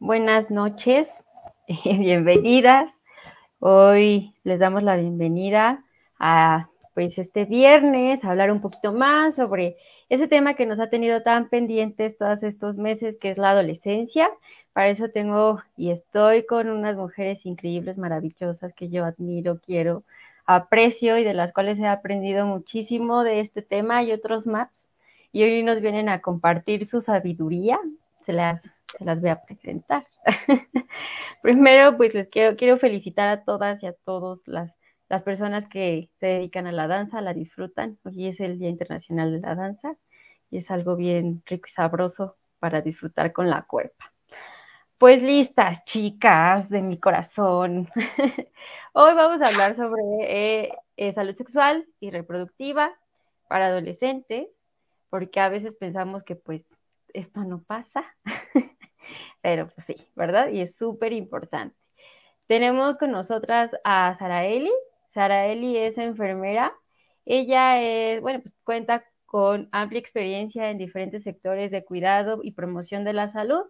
Buenas noches, bienvenidas. Hoy les damos la bienvenida a pues este viernes a hablar un poquito más sobre ese tema que nos ha tenido tan pendientes todos estos meses, que es la adolescencia. Para eso tengo y estoy con unas mujeres increíbles, maravillosas, que yo admiro, quiero, aprecio y de las cuales he aprendido muchísimo de este tema y otros más. Y hoy nos vienen a compartir su sabiduría. Se las, se las voy a presentar. Primero, pues les quiero, quiero felicitar a todas y a todos las las personas que se dedican a la danza la disfrutan. Hoy es el Día Internacional de la Danza y es algo bien rico y sabroso para disfrutar con la cuerpa. Pues listas, chicas de mi corazón. Hoy vamos a hablar sobre eh, eh, salud sexual y reproductiva para adolescentes, porque a veces pensamos que pues esto no pasa, pero pues sí, ¿verdad? Y es súper importante. Tenemos con nosotras a Sara Eli, Sara Eli es enfermera. Ella es, bueno, pues cuenta con amplia experiencia en diferentes sectores de cuidado y promoción de la salud.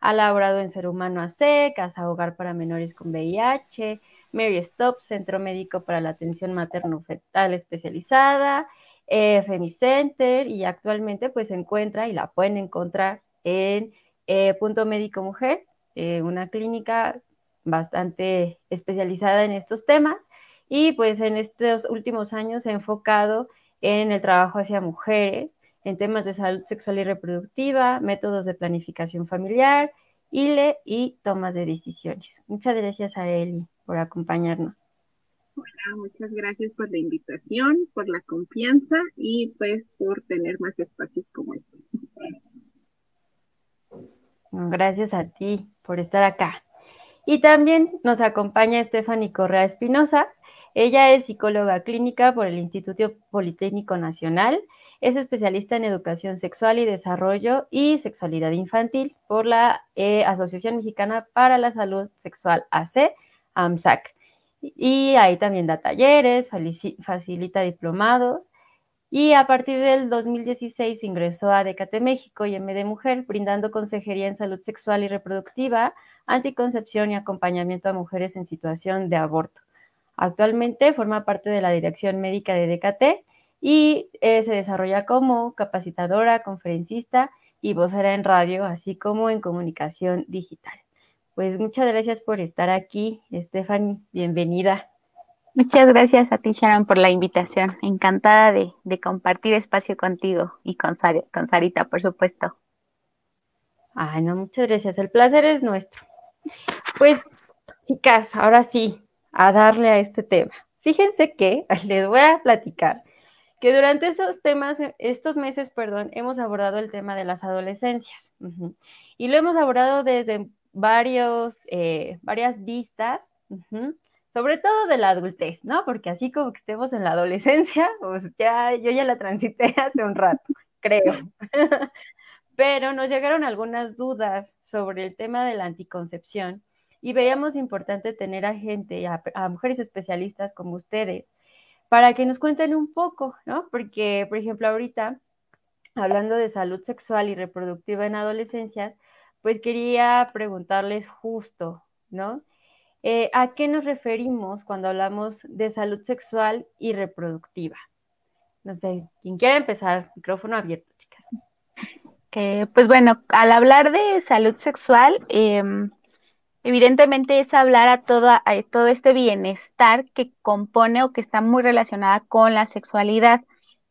Ha laborado en Ser Humano AC, Casa Hogar para Menores con VIH, Mary Stop, Centro Médico para la Atención Materno-Fetal Especializada, eh, Femicenter y actualmente pues se encuentra y la pueden encontrar en eh, Punto Médico Mujer, eh, una clínica bastante especializada en estos temas y pues en estos últimos años se ha enfocado en el trabajo hacia mujeres, en temas de salud sexual y reproductiva, métodos de planificación familiar, ILE y tomas de decisiones. Muchas gracias a Eli por acompañarnos. Hola, muchas gracias por la invitación, por la confianza y pues por tener más espacios como este. Gracias a ti por estar acá. Y también nos acompaña Stephanie Correa Espinosa. Ella es psicóloga clínica por el Instituto Politécnico Nacional. Es especialista en educación sexual y desarrollo y sexualidad infantil por la eh, Asociación Mexicana para la Salud Sexual AC, AMSAC. Y ahí también da talleres, facilita diplomados. Y a partir del 2016 ingresó a Decate México y MD Mujer, brindando consejería en salud sexual y reproductiva, anticoncepción y acompañamiento a mujeres en situación de aborto. Actualmente forma parte de la dirección médica de DKT y eh, se desarrolla como capacitadora, conferencista y vocera en radio, así como en comunicación digital. Pues muchas gracias por estar aquí, Stephanie. Bienvenida. Muchas gracias a ti, Sharon, por la invitación. Encantada de, compartir espacio contigo y con, con Sarita, por supuesto. Ay, no, muchas gracias. El placer es nuestro. Pues, chicas, ahora sí, a darle a este tema. Fíjense que les voy a platicar que durante esos temas, estos meses, perdón, hemos abordado el tema de las adolescencias y lo hemos abordado desde varios, eh, varias vistas, sobre todo de la adultez, ¿no? Porque así como que estemos en la adolescencia, pues ya yo ya la transité hace un rato, creo. Pero nos llegaron algunas dudas sobre el tema de la anticoncepción y veíamos importante tener a gente, a, a mujeres especialistas como ustedes, para que nos cuenten un poco, ¿no? Porque, por ejemplo, ahorita, hablando de salud sexual y reproductiva en adolescencias, pues quería preguntarles justo, ¿no? Eh, ¿A qué nos referimos cuando hablamos de salud sexual y reproductiva? No sé, ¿quién quiere empezar? Micrófono abierto, chicas. Eh, pues bueno, al hablar de salud sexual, eh, Evidentemente es hablar a, a todo este bienestar que compone o que está muy relacionada con la sexualidad.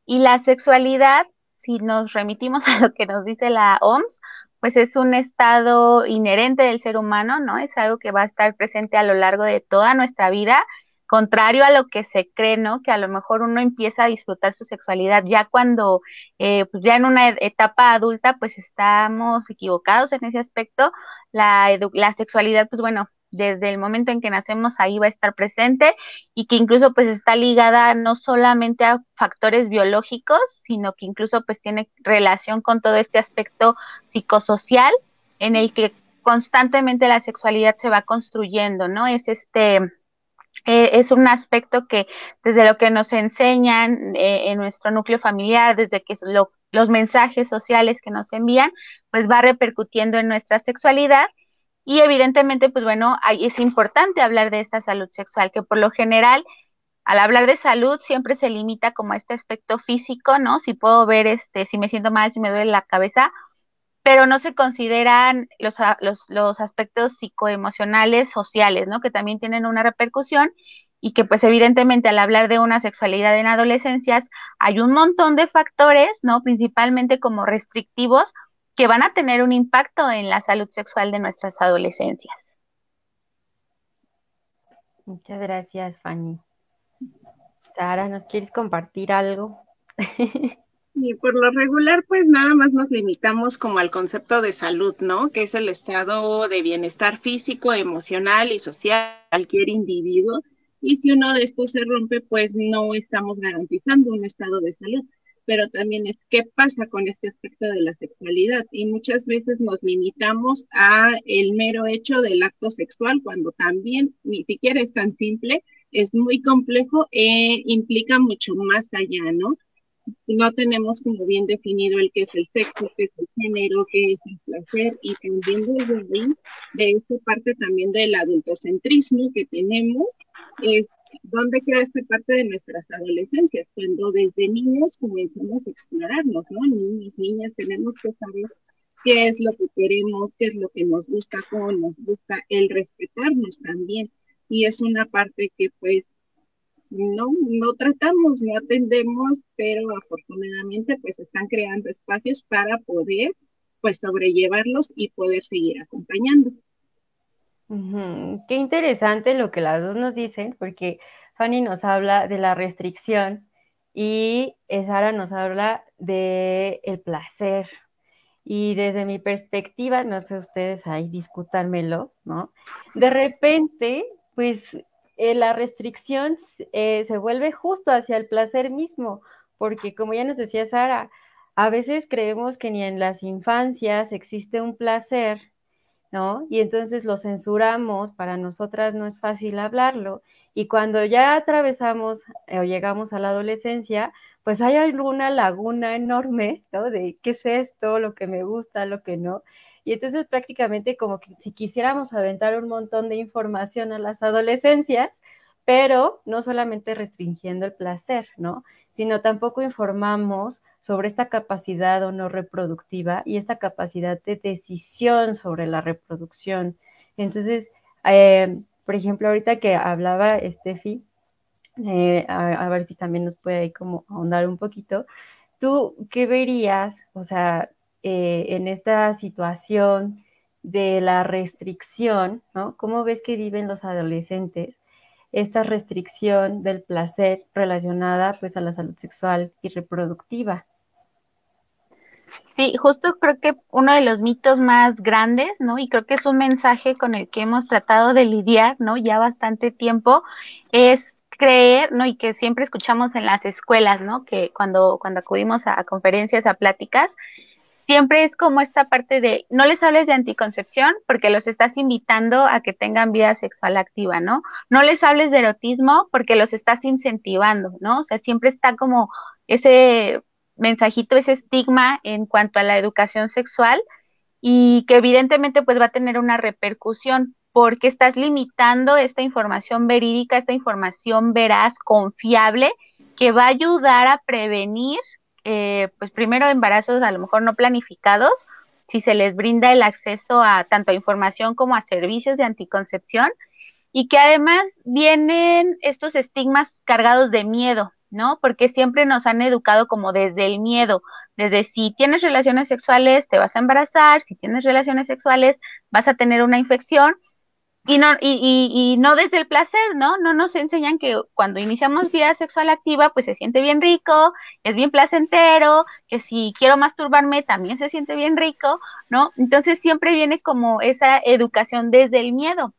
Y la sexualidad, si nos remitimos a lo que nos dice la OMS, pues es un estado inherente del ser humano, ¿no? Es algo que va a estar presente a lo largo de toda nuestra vida contrario a lo que se cree, ¿no? Que a lo mejor uno empieza a disfrutar su sexualidad ya cuando, eh, pues ya en una etapa adulta, pues estamos equivocados en ese aspecto. La, la sexualidad, pues bueno, desde el momento en que nacemos ahí va a estar presente y que incluso pues está ligada no solamente a factores biológicos, sino que incluso pues tiene relación con todo este aspecto psicosocial en el que constantemente la sexualidad se va construyendo, ¿no? Es este eh, es un aspecto que desde lo que nos enseñan eh, en nuestro núcleo familiar, desde que los mensajes sociales que nos envían, pues va repercutiendo en nuestra sexualidad. Y evidentemente, pues bueno, es importante hablar de esta salud sexual, que por lo general, al hablar de salud, siempre se limita como a este aspecto físico, ¿no? Si puedo ver, este, si me siento mal, si me duele la cabeza, pero no se consideran los, los, los aspectos psicoemocionales, sociales, ¿no? Que también tienen una repercusión y que pues evidentemente al hablar de una sexualidad en adolescencias hay un montón de factores, ¿no? Principalmente como restrictivos que van a tener un impacto en la salud sexual de nuestras adolescencias. Muchas gracias, Fanny. Sara, ¿nos quieres compartir algo? Y por lo regular, pues nada más nos limitamos como al concepto de salud, ¿no? Que es el estado de bienestar físico, emocional y social de cualquier individuo. Y si uno de estos se rompe, pues no estamos garantizando un estado de salud. Pero también es qué pasa con este aspecto de la sexualidad. Y muchas veces nos limitamos a el mero hecho del acto sexual, cuando también ni siquiera es tan simple, es muy complejo e implica mucho más allá, ¿no? no tenemos como bien definido el que es el sexo, qué es el género, qué es el placer, y también desde ahí, de esta parte también del adultocentrismo que tenemos, es dónde queda esta parte de nuestras adolescencias, cuando desde niños comenzamos a explorarnos, ¿no? Niños, niñas, tenemos que saber qué es lo que queremos, qué es lo que nos gusta, cómo nos gusta, el respetarnos también. Y es una parte que pues no, no tratamos, no atendemos, pero afortunadamente pues están creando espacios para poder pues sobrellevarlos y poder seguir acompañando. Qué interesante lo que las dos nos dicen, porque Fanny nos habla de la restricción y Sara nos habla de el placer. Y desde mi perspectiva, no sé ustedes ahí discútanmelo, ¿no? De repente, pues eh, la restricción eh, se vuelve justo hacia el placer mismo, porque como ya nos decía Sara, a veces creemos que ni en las infancias existe un placer, ¿no? Y entonces lo censuramos, para nosotras no es fácil hablarlo, y cuando ya atravesamos eh, o llegamos a la adolescencia, pues hay alguna laguna enorme, ¿no? De qué es esto, lo que me gusta, lo que no. Y entonces prácticamente como que si quisiéramos aventar un montón de información a las adolescencias, pero no solamente restringiendo el placer, ¿no? Sino tampoco informamos sobre esta capacidad o no reproductiva y esta capacidad de decisión sobre la reproducción. Entonces, eh, por ejemplo, ahorita que hablaba Steffi, eh, a, ver si también nos puede ahí como ahondar un poquito, ¿tú qué verías? O sea, eh, en esta situación de la restricción, ¿no? ¿Cómo ves que viven los adolescentes esta restricción del placer relacionada pues a la salud sexual y reproductiva? Sí, justo creo que uno de los mitos más grandes, ¿no? Y creo que es un mensaje con el que hemos tratado de lidiar, ¿no? Ya bastante tiempo, es creer, ¿no? Y que siempre escuchamos en las escuelas, ¿no? Que cuando, cuando acudimos a conferencias, a pláticas, siempre es como esta parte de no les hables de anticoncepción porque los estás invitando a que tengan vida sexual activa, ¿no? No les hables de erotismo porque los estás incentivando, ¿no? O sea, siempre está como ese mensajito, ese estigma en cuanto a la educación sexual y que evidentemente pues va a tener una repercusión porque estás limitando esta información verídica, esta información veraz, confiable, que va a ayudar a prevenir eh, pues primero embarazos a lo mejor no planificados, si se les brinda el acceso a tanto a información como a servicios de anticoncepción y que además vienen estos estigmas cargados de miedo, ¿no? Porque siempre nos han educado como desde el miedo, desde si tienes relaciones sexuales te vas a embarazar, si tienes relaciones sexuales vas a tener una infección y no, y, no desde el placer, ¿no? No nos enseñan que cuando iniciamos vida sexual activa, pues se siente bien rico, es bien placentero, que si quiero masturbarme también se siente bien rico, ¿no? Entonces siempre viene como esa educación desde el miedo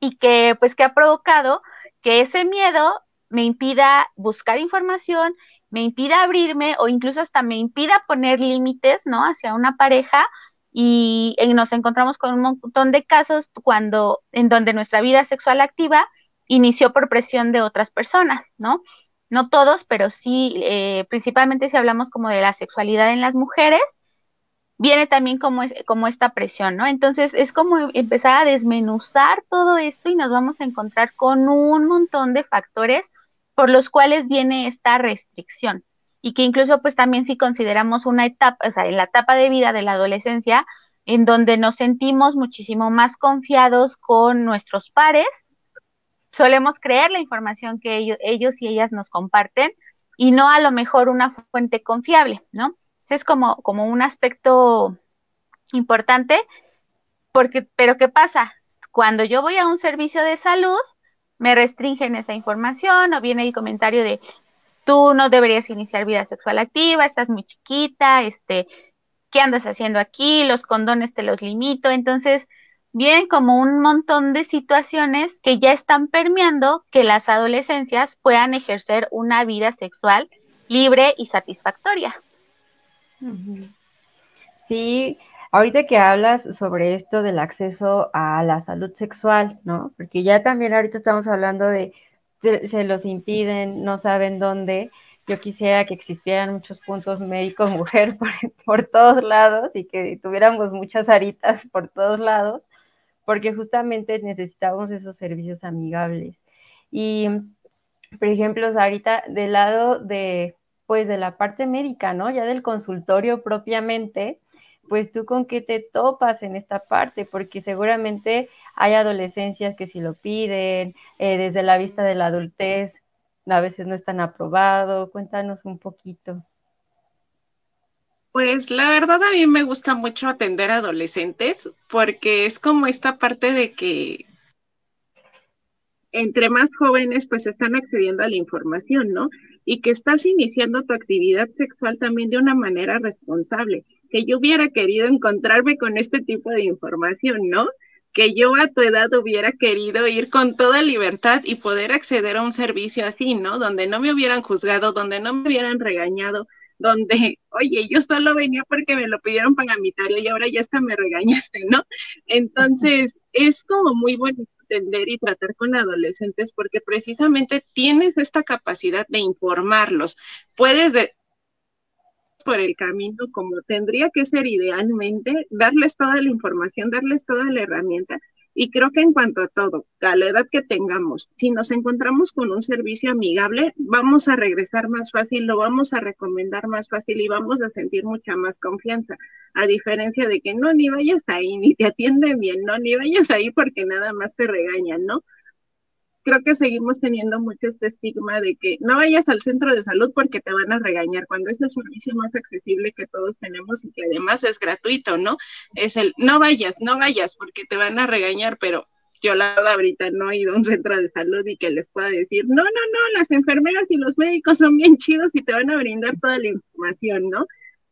y que pues que ha provocado que ese miedo me impida buscar información, me impida abrirme o incluso hasta me impida poner límites, ¿no? Hacia una pareja y nos encontramos con un montón de casos cuando en donde nuestra vida sexual activa inició por presión de otras personas, ¿no? No todos, pero sí, eh, principalmente si hablamos como de la sexualidad en las mujeres, viene también como, es, como esta presión, ¿no? Entonces es como empezar a desmenuzar todo esto y nos vamos a encontrar con un montón de factores por los cuales viene esta restricción y que incluso pues también si consideramos una etapa, o sea, en la etapa de vida de la adolescencia, en donde nos sentimos muchísimo más confiados con nuestros pares, solemos creer la información que ellos, ellos y ellas nos comparten y no a lo mejor una fuente confiable, ¿no? Es como, como un aspecto importante, porque, pero ¿qué pasa? Cuando yo voy a un servicio de salud, me restringen esa información o viene el comentario de tú no deberías iniciar vida sexual activa, estás muy chiquita, este, ¿qué andas haciendo aquí? Los condones te los limito. Entonces, vienen como un montón de situaciones que ya están permeando que las adolescencias puedan ejercer una vida sexual libre y satisfactoria. Sí, ahorita que hablas sobre esto del acceso a la salud sexual, ¿no? Porque ya también ahorita estamos hablando de, se los impiden, no saben dónde. Yo quisiera que existieran muchos puntos médico-mujer por, por, todos lados y que tuviéramos muchas aritas por todos lados, porque justamente necesitamos esos servicios amigables. Y, por ejemplo, ahorita del lado de pues de la parte médica, ¿no? Ya del consultorio propiamente, pues tú con qué te topas en esta parte, porque seguramente hay adolescencias que si lo piden, eh, desde la vista de la adultez, a veces no están aprobado. Cuéntanos un poquito. Pues la verdad a mí me gusta mucho atender a adolescentes porque es como esta parte de que entre más jóvenes pues están accediendo a la información, ¿no? Y que estás iniciando tu actividad sexual también de una manera responsable, que yo hubiera querido encontrarme con este tipo de información, ¿no? Que yo a tu edad hubiera querido ir con toda libertad y poder acceder a un servicio así, ¿no? Donde no me hubieran juzgado, donde no me hubieran regañado, donde, oye, yo solo venía porque me lo pidieron para mi tarea y ahora ya hasta me regañaste, ¿no? Entonces, es como muy bonito entender y tratar con adolescentes porque precisamente tienes esta capacidad de informarlos. Puedes de, por el camino como tendría que ser idealmente, darles toda la información, darles toda la herramienta y creo que en cuanto a todo, a la edad que tengamos, si nos encontramos con un servicio amigable, vamos a regresar más fácil, lo vamos a recomendar más fácil y vamos a sentir mucha más confianza, a diferencia de que no, ni vayas ahí, ni te atienden bien, no, ni vayas ahí porque nada más te regañan, ¿no? Creo que seguimos teniendo mucho este estigma de que no vayas al centro de salud porque te van a regañar, cuando es el servicio más accesible que todos tenemos y que además es gratuito, ¿no? Es el no vayas, no vayas porque te van a regañar, pero yo la verdad ahorita no he ido a un centro de salud y que les pueda decir, no, no, no, las enfermeras y los médicos son bien chidos y te van a brindar toda la información, ¿no?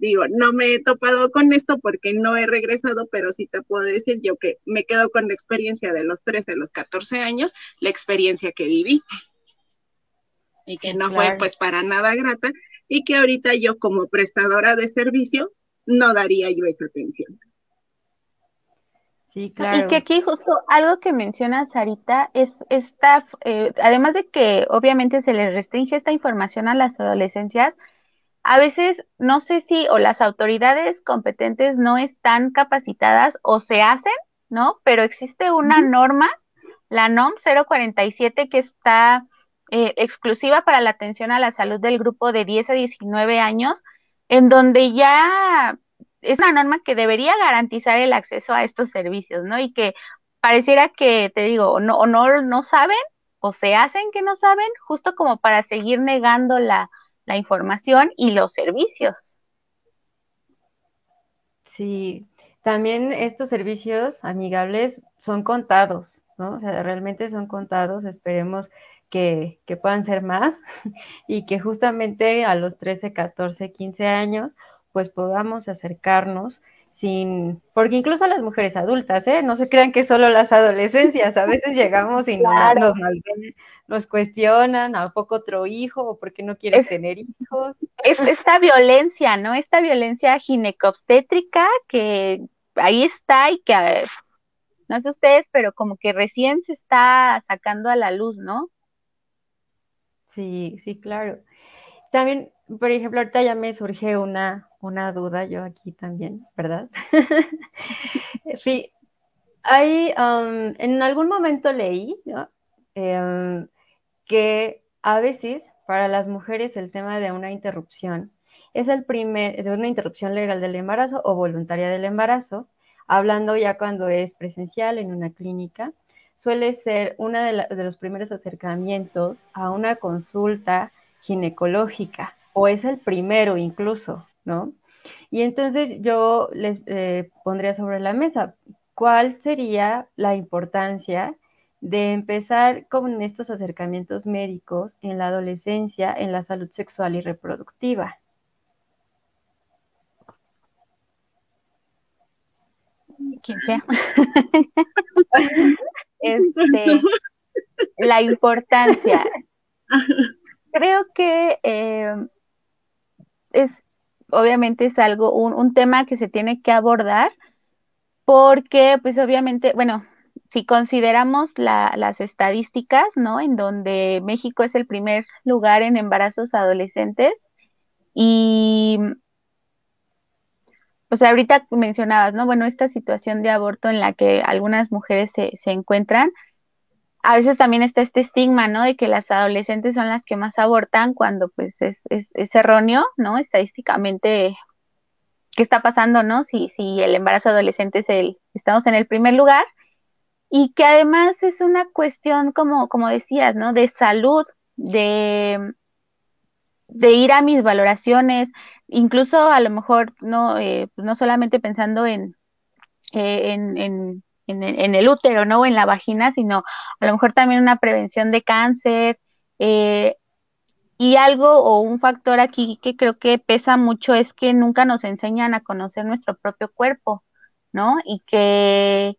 Digo, no me he topado con esto porque no he regresado, pero sí te puedo decir yo que me quedo con la experiencia de los 13, a los 14 años, la experiencia que viví y que no fue pues para nada grata y que ahorita yo como prestadora de servicio no daría yo esa atención. Sí, claro. Y que aquí justo algo que menciona Sarita es esta, eh, además de que obviamente se les restringe esta información a las adolescencias, a veces no sé si o las autoridades competentes no están capacitadas o se hacen, ¿no? Pero existe una norma, la NOM 047, que está eh, exclusiva para la atención a la salud del grupo de 10 a 19 años, en donde ya es una norma que debería garantizar el acceso a estos servicios, ¿no? Y que pareciera que, te digo, o no, no, no saben o se hacen que no saben, justo como para seguir negando la, la información y los servicios. Sí, también estos servicios amigables son contados, ¿no? O sea, realmente son contados, esperemos que, que, puedan ser más y que justamente a los 13, 14, 15 años, pues podamos acercarnos sin, porque incluso las mujeres adultas, ¿eh? No se crean que solo las adolescencias, a veces llegamos y nos, nos, cuestionan, ¿a poco otro hijo? ¿O por qué no quieres tener hijos? Es esta violencia, ¿no? Esta violencia ginecobstétrica que ahí está y que no sé ustedes, pero como que recién se está sacando a la luz, ¿no? Sí, sí, claro. También, por ejemplo, ahorita ya me surge una, una duda, yo aquí también, ¿verdad? sí, hay, um, en algún momento leí em, que a veces para las mujeres el tema de una interrupción es el primer, de una interrupción legal del embarazo o voluntaria del embarazo, hablando ya cuando es presencial en una clínica, suele ser uno de, de, los primeros acercamientos a una consulta ginecológica, o es el primero incluso, ¿no? Y entonces yo les eh, pondría sobre la mesa cuál sería la importancia de empezar con estos acercamientos médicos en la adolescencia, en la salud sexual y reproductiva. Quien sea. este, la importancia. Creo que eh, es, obviamente es algo, un, un tema que se tiene que abordar porque, pues obviamente, bueno, si consideramos las estadísticas, ¿no? En donde México es el primer lugar en embarazos adolescentes y, o sea, ahorita mencionabas, ¿no? Bueno, esta situación de aborto en la que algunas mujeres se, se encuentran, a veces también está este estigma, ¿no? De que las adolescentes son las que más abortan cuando pues es, es, erróneo, ¿no? Estadísticamente, ¿qué está pasando, no? Si, si el embarazo adolescente es el, estamos en el primer lugar y que además es una cuestión, como, como decías, ¿no? De salud, de, de ir a mis valoraciones, incluso a lo mejor no, eh, no solamente pensando en, eh, en en, el útero, ¿no? O en la vagina, sino a lo mejor también una prevención de cáncer. Eh, y algo o un factor aquí que creo que pesa mucho es que nunca nos enseñan a conocer nuestro propio cuerpo, ¿no? Y que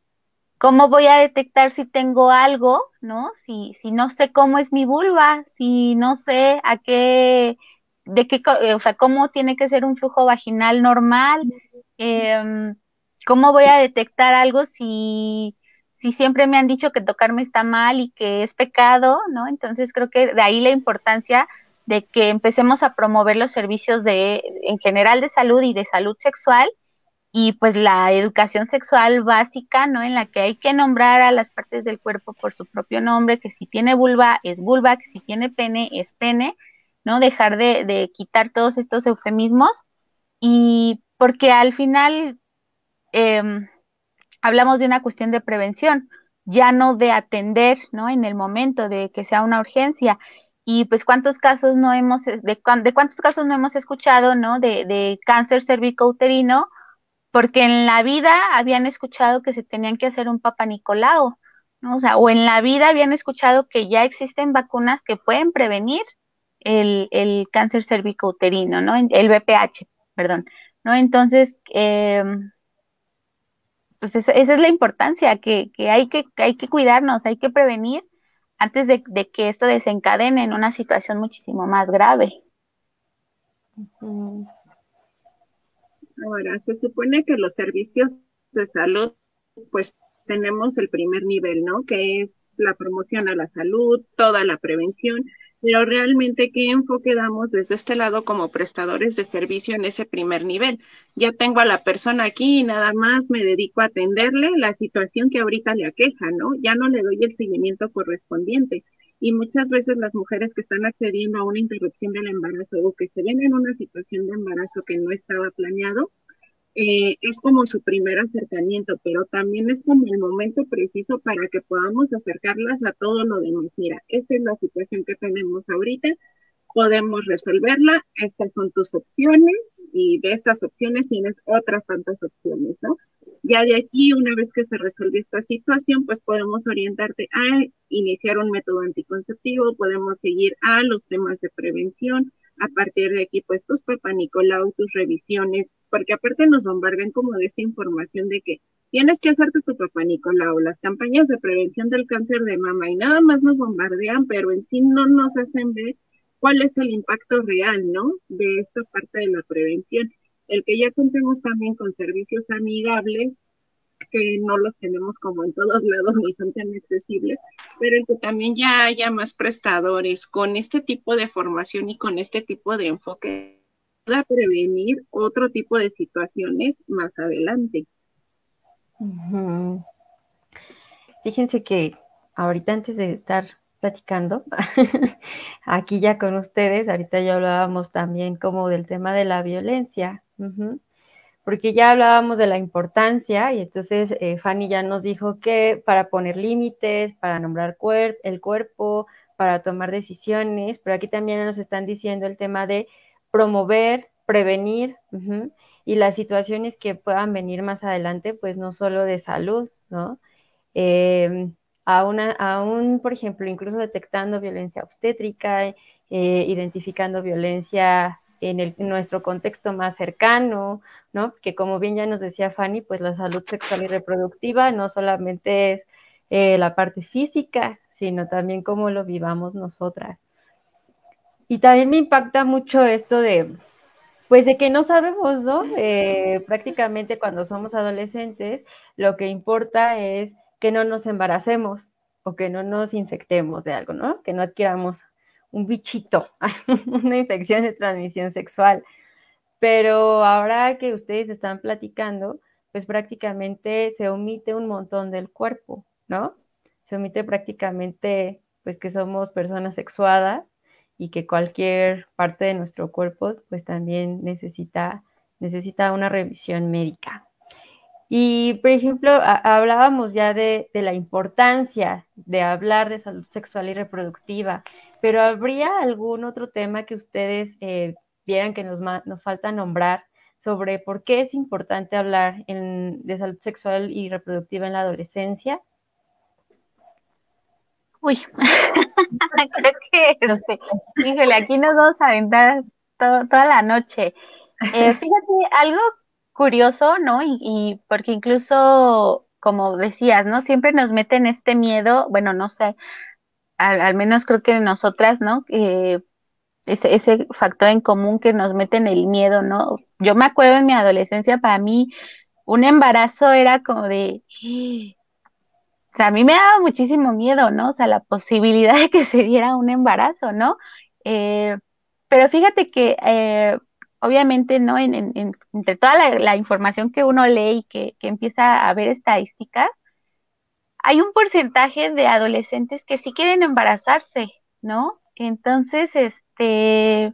cómo voy a detectar si tengo algo, ¿no? Si, si no sé cómo es mi vulva, si no sé a qué, de qué, o sea, cómo tiene que ser un flujo vaginal normal. Eh, ¿Cómo voy a detectar algo si, si siempre me han dicho que tocarme está mal y que es pecado, ¿no? Entonces creo que de ahí la importancia de que empecemos a promover los servicios de, en general de salud y de salud sexual y pues la educación sexual básica, ¿no? En la que hay que nombrar a las partes del cuerpo por su propio nombre, que si tiene vulva es vulva, que si tiene pene es pene, ¿no? Dejar de, de quitar todos estos eufemismos y porque al final Em, hablamos de una cuestión de prevención, ya no de atender, ¿no? En el momento de que sea una urgencia. Y pues cuántos casos no hemos, de, de cuántos casos no hemos escuchado, ¿no? De, de cáncer cervicouterino, porque en la vida habían escuchado que se tenían que hacer un Papa Nicolau, ¿no? O sea, o en la vida habían escuchado que ya existen vacunas que pueden prevenir el, el cáncer cervicouterino, ¿no? El BPH, perdón, ¿no? Entonces, eh, pues esa, es la importancia, que, hay que, hay que cuidarnos, hay que prevenir antes de, que esto desencadene en una situación muchísimo más grave. Ahora, se supone que los servicios de salud, pues tenemos el primer nivel, ¿no? Que es la promoción a la salud, toda la prevención, pero realmente qué enfoque damos desde este lado como prestadores de servicio en ese primer nivel. Ya tengo a la persona aquí y nada más me dedico a atenderle la situación que ahorita le aqueja, ¿no? Ya no le doy el seguimiento correspondiente. Y muchas veces las mujeres que están accediendo a una interrupción del embarazo o que se ven en una situación de embarazo que no estaba planeado, eh, es como su primer acercamiento, pero también es como el momento preciso para que podamos acercarlas a todo lo demás. Mira, esta es la situación que tenemos ahorita, podemos resolverla, estas son tus opciones y de estas opciones tienes otras tantas opciones, ¿no? Ya de aquí, una vez que se resuelve esta situación, pues podemos orientarte a iniciar un método anticonceptivo, podemos seguir a los temas de prevención, a partir de aquí, pues tus papá Nicolau, tus revisiones, porque aparte nos bombardean como de esta información de que tienes que hacerte tu papá Nicolau, las campañas de prevención del cáncer de mama y nada más nos bombardean, pero en sí no nos hacen ver cuál es el impacto real, ¿no? De esta parte de la prevención. El que ya contemos también con servicios amigables que no los tenemos como en todos lados ni son tan accesibles, pero el que también ya haya más prestadores con este tipo de formación y con este tipo de enfoque pueda prevenir otro tipo de situaciones más adelante. Fíjense que ahorita antes de estar platicando, aquí ya con ustedes, ahorita ya hablábamos también como del tema de la violencia, porque ya hablábamos de la importancia y entonces eh, Fanny ya nos dijo que para poner límites, para nombrar el cuerpo, para tomar decisiones, pero aquí también nos están diciendo el tema de promover, prevenir y las situaciones que puedan venir más adelante, pues no solo de salud, ¿no? Eh, aún, por ejemplo, incluso detectando violencia obstétrica, eh, identificando violencia en, el, nuestro contexto más cercano, ¿no? Que como bien ya nos decía Fanny, pues la salud sexual y reproductiva no solamente es eh, la parte física, sino también cómo lo vivamos nosotras. Y también me impacta mucho esto de, pues de que no sabemos, ¿no? Eh, prácticamente cuando somos adolescentes, lo que importa es que no nos embaracemos o que no nos infectemos de algo, ¿no? Que no adquiramos un bichito, una infección de transmisión sexual. Pero ahora que ustedes están platicando, pues prácticamente se omite un montón del cuerpo, ¿no? Se omite prácticamente, pues que somos personas sexuadas y que cualquier parte de nuestro cuerpo, pues también necesita, necesita una revisión médica. Y, por ejemplo, hablábamos ya de, la importancia de hablar de salud sexual y reproductiva, pero ¿habría algún otro tema que ustedes eh, vieran que nos, nos, falta nombrar sobre por qué es importante hablar de salud sexual y reproductiva en la adolescencia? Uy, creo que, no sé, híjole, aquí nos vamos a aventar toda la noche. Eh, fíjate, algo curioso, ¿no? Y, porque incluso, como decías, ¿no? Siempre nos meten este miedo, bueno, no sé, al, menos creo que nosotras, ¿no? ese, ese factor en común que nos meten el miedo, ¿no? Yo me acuerdo en mi adolescencia, para mí, un embarazo era como de, o sea, a mí me daba muchísimo miedo, ¿no? O sea, la posibilidad de que se diera un embarazo, ¿no? Eh, pero fíjate que eh, obviamente, ¿no? En, entre toda la, información que uno lee y que, empieza a ver estadísticas, hay un porcentaje de adolescentes que sí quieren embarazarse, ¿no? Entonces, este,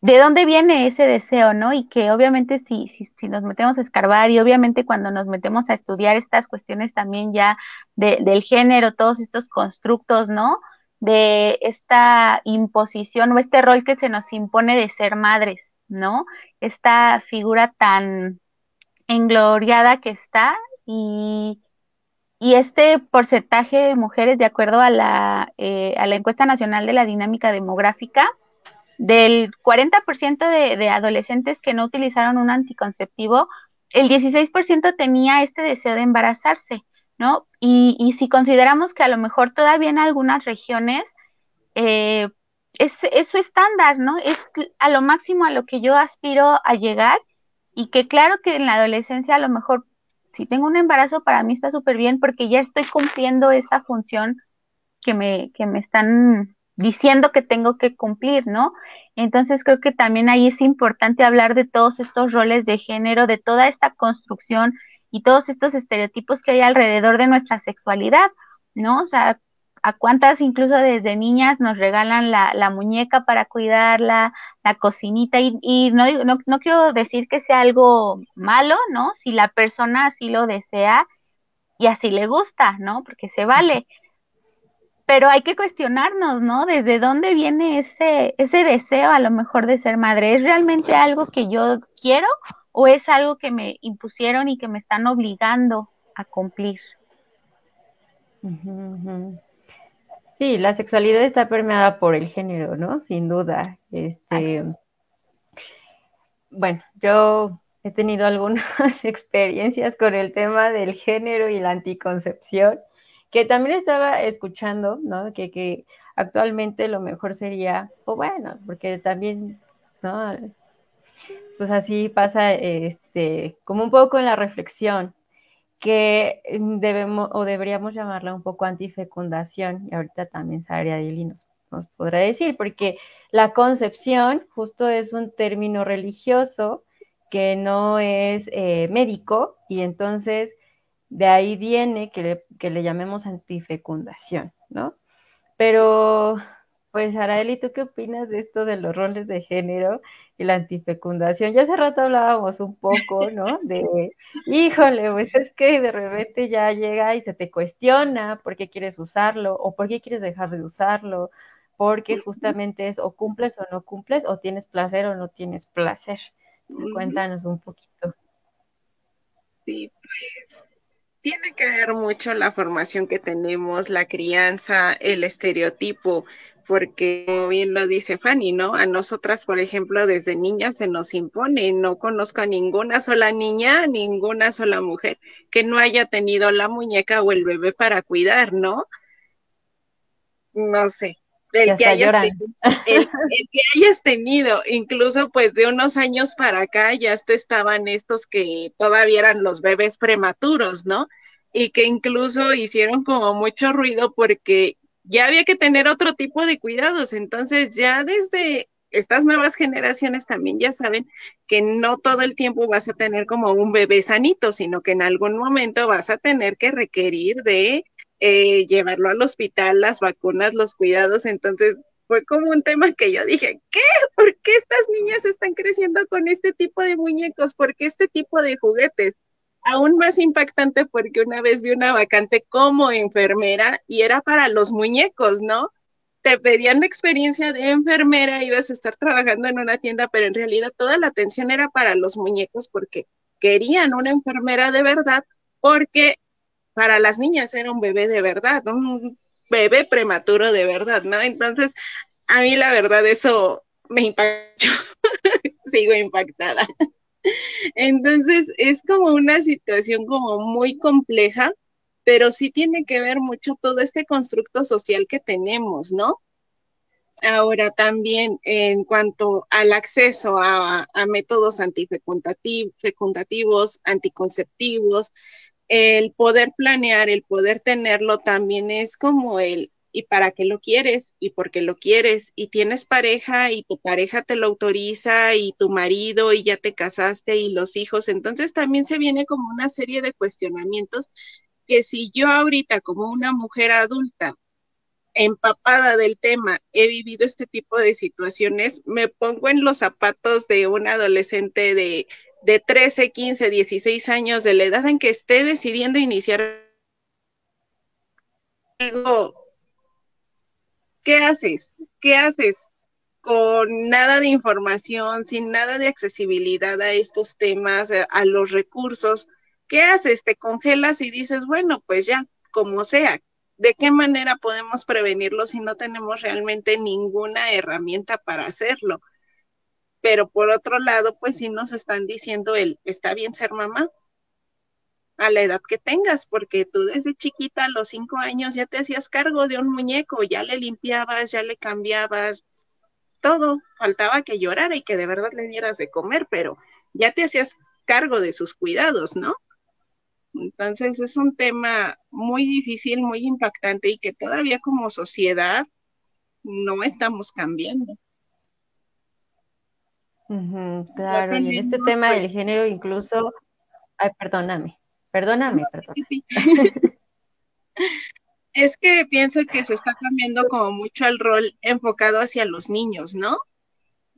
¿de dónde viene ese deseo, no? Y que obviamente si, si, si nos metemos a escarbar y obviamente cuando nos metemos a estudiar estas cuestiones también ya del género, todos estos constructos, ¿no? De esta imposición o este rol que se nos impone de ser madres, ¿no? Esta figura tan engloriada que está y, este porcentaje de mujeres, de acuerdo a la, eh, a la encuesta nacional de la dinámica demográfica, del 40% de, de adolescentes que no utilizaron un anticonceptivo, el 16% tenía este deseo de embarazarse, ¿no? Y, y, si consideramos que a lo mejor todavía en algunas regiones eh, es, su estándar, ¿no? Es a lo máximo a lo que yo aspiro a llegar y que claro que en la adolescencia a lo mejor si tengo un embarazo para mí está súper bien porque ya estoy cumpliendo esa función que me, que me están diciendo que tengo que cumplir, ¿no? Entonces creo que también ahí es importante hablar de todos estos roles de género, de toda esta construcción y todos estos estereotipos que hay alrededor de nuestra sexualidad, ¿no? O sea, a cuántas incluso desde niñas nos regalan la, muñeca para cuidarla, la cocinita, y, y no, no, no, quiero decir que sea algo malo, ¿no? Si la persona así lo desea y así le gusta, ¿no? Porque se vale. Pero hay que cuestionarnos, ¿no? ¿Desde dónde viene ese, ese deseo a lo mejor de ser madre? ¿Es realmente algo que yo quiero o es algo que me impusieron y que me están obligando a cumplir? Sí, la sexualidad está permeada por el género, ¿no? Sin duda. Este, bueno, yo he tenido algunas experiencias con el tema del género y la anticoncepción, que también estaba escuchando, ¿no? Que, que actualmente lo mejor sería, o bueno, porque también, ¿no? Pues así pasa, este, como un poco en la reflexión, que debemos o deberíamos llamarla un poco antifecundación, y ahorita también Sara Dili nos, podrá decir, porque la concepción justo es un término religioso que no es eh, médico, y entonces de ahí viene que que le llamemos antifecundación, ¿no? Pero, pues, Araeli, ¿tú qué opinas de esto de los roles de género y la antifecundación? Ya hace rato hablábamos un poco, ¿no? De, híjole, pues es que de repente ya llega y se te cuestiona por qué quieres usarlo o por qué quieres dejar de usarlo, porque justamente es o cumples o no cumples, o tienes placer o no tienes placer. Cuéntanos un poquito. Sí, pues tiene que ver mucho la formación que tenemos, la crianza, el estereotipo, porque como bien lo dice Fanny, ¿no? A nosotras, por ejemplo, desde niñas se nos impone, no conozco a ninguna sola niña, ninguna sola mujer que no haya tenido la muñeca o el bebé para cuidar, ¿no? No sé, el que, hayas tenido, el, que hayas tenido, incluso pues de unos años para acá ya estaban estos que todavía eran los bebés prematuros, ¿no? Y que incluso hicieron como mucho ruido porque ya había que tener otro tipo de cuidados. Entonces ya desde estas nuevas generaciones también ya saben que no todo el tiempo vas a tener como un bebé sanito, sino que en algún momento vas a tener que requerir de eh, llevarlo al hospital, las vacunas, los cuidados. Entonces fue como un tema que yo dije, ¿qué? ¿Por qué estas niñas están creciendo con este tipo de muñecos? ¿Por qué este tipo de juguetes? Aún más impactante porque una vez vi una vacante como enfermera y era para los muñecos, ¿no? Te pedían la experiencia de enfermera, ibas a estar trabajando en una tienda, pero en realidad toda la atención era para los muñecos porque querían una enfermera de verdad, porque para las niñas era un bebé de verdad, un bebé prematuro de verdad, ¿no? Entonces, a mí la verdad eso me impactó, sigo impactada. Entonces, es como una situación como muy compleja, pero sí tiene que ver mucho todo este constructo social que tenemos, ¿no? Ahora también en cuanto al acceso a, a métodos antifecundativos, anticonceptivos, el poder planear, el poder tenerlo también es como el, ¿y para qué lo quieres? ¿Y por qué lo quieres? Y tienes pareja y tu pareja te lo autoriza y tu marido y ya te casaste y los hijos. Entonces también se viene como una serie de cuestionamientos que si yo ahorita como una mujer adulta empapada del tema, he vivido este tipo de situaciones, me pongo en los zapatos de un adolescente de de 13, 15, 16 años, de la edad en que esté decidiendo iniciar, digo, ¿qué haces? ¿Qué haces? Con nada de información, sin nada de accesibilidad a estos temas, eh, a los recursos, ¿qué haces? Te congelas y dices, bueno, pues ya, como sea, ¿de qué manera podemos prevenirlo si no tenemos realmente ninguna herramienta para hacerlo? pero por otro lado, pues sí nos están diciendo el, está bien ser mamá a la edad que tengas, porque tú desde chiquita a los cinco años ya te hacías cargo de un muñeco, ya le limpiabas, ya le cambiabas, todo, faltaba que llorara y que de verdad le dieras de comer, pero ya te hacías cargo de sus cuidados, ¿no? Entonces es un tema muy difícil, muy impactante y que todavía como sociedad no estamos cambiando claro, y en este tema del pues género incluso, ay, perdóname, perdóname, es que pienso que se está cambiando como mucho el rol enfocado hacia los niños, ¿no?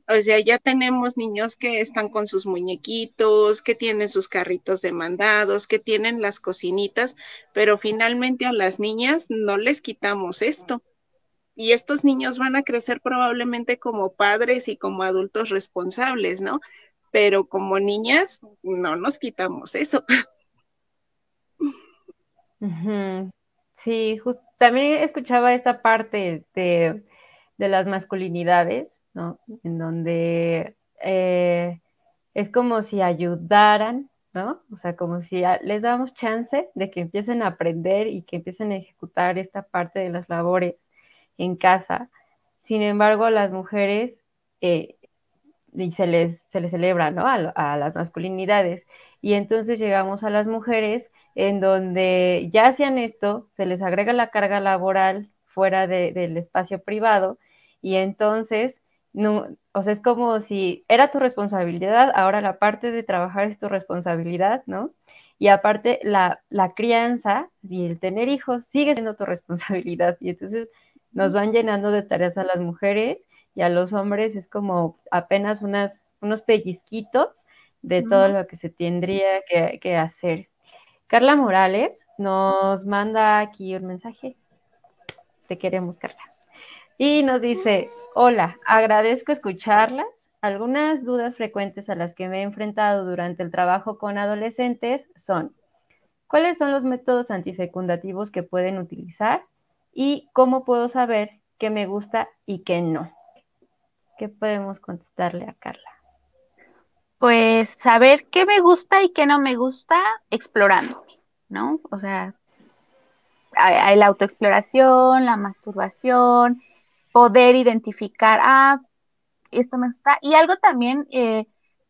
O sea, ya tenemos niños que están con sus muñequitos, que tienen sus carritos de mandados, que tienen las cocinitas, pero finalmente a las niñas no les quitamos esto y estos niños van a crecer probablemente como padres y como adultos responsables, ¿no? Pero como niñas no nos quitamos eso. Sí, también escuchaba esta parte de, las masculinidades, ¿no? En donde eh, es como si ayudaran, ¿no? O sea, como si les damos chance de que empiecen a aprender y que empiecen a ejecutar esta parte de las labores en casa. Sin embargo, las mujeres, eh, y se les, se les celebra, ¿no? A, las masculinidades. Y entonces llegamos a las mujeres en donde ya hacían esto, se les agrega la carga laboral fuera del espacio privado y entonces, no, o sea, es como si era tu responsabilidad, ahora la parte de trabajar es tu responsabilidad, ¿no? Y aparte, la, la crianza y el tener hijos sigue siendo tu responsabilidad. Y entonces nos van llenando de tareas a las mujeres y a los hombres es como apenas unas, unos pellizquitos de todo lo que se tendría que, hacer. Carla Morales nos manda aquí un mensaje. Te queremos, Carla. Y nos dice, hola, agradezco escucharlas. Algunas dudas frecuentes a las que me he enfrentado durante el trabajo con adolescentes son, ¿cuáles son los métodos antifecundativos que pueden utilizar? ¿Y cómo puedo saber qué me gusta y qué no? ¿Qué podemos contestarle a Carla? Pues saber qué me gusta y qué no me gusta explorando, ¿no? O sea, hay la autoexploración, la masturbación, poder identificar, ah, esto me gusta. Y algo también, eh,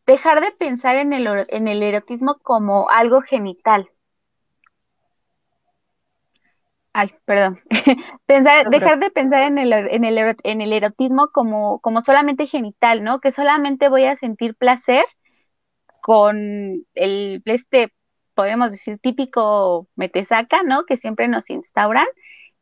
dejar de pensar en el, en el erotismo como algo genital, Ay, perdón. Pensar, dejar de pensar en el, en el, en el erotismo como, como solamente genital, ¿no? Que solamente voy a sentir placer con el, este, podemos decir, típico metesaca, ¿no? Que siempre nos instauran,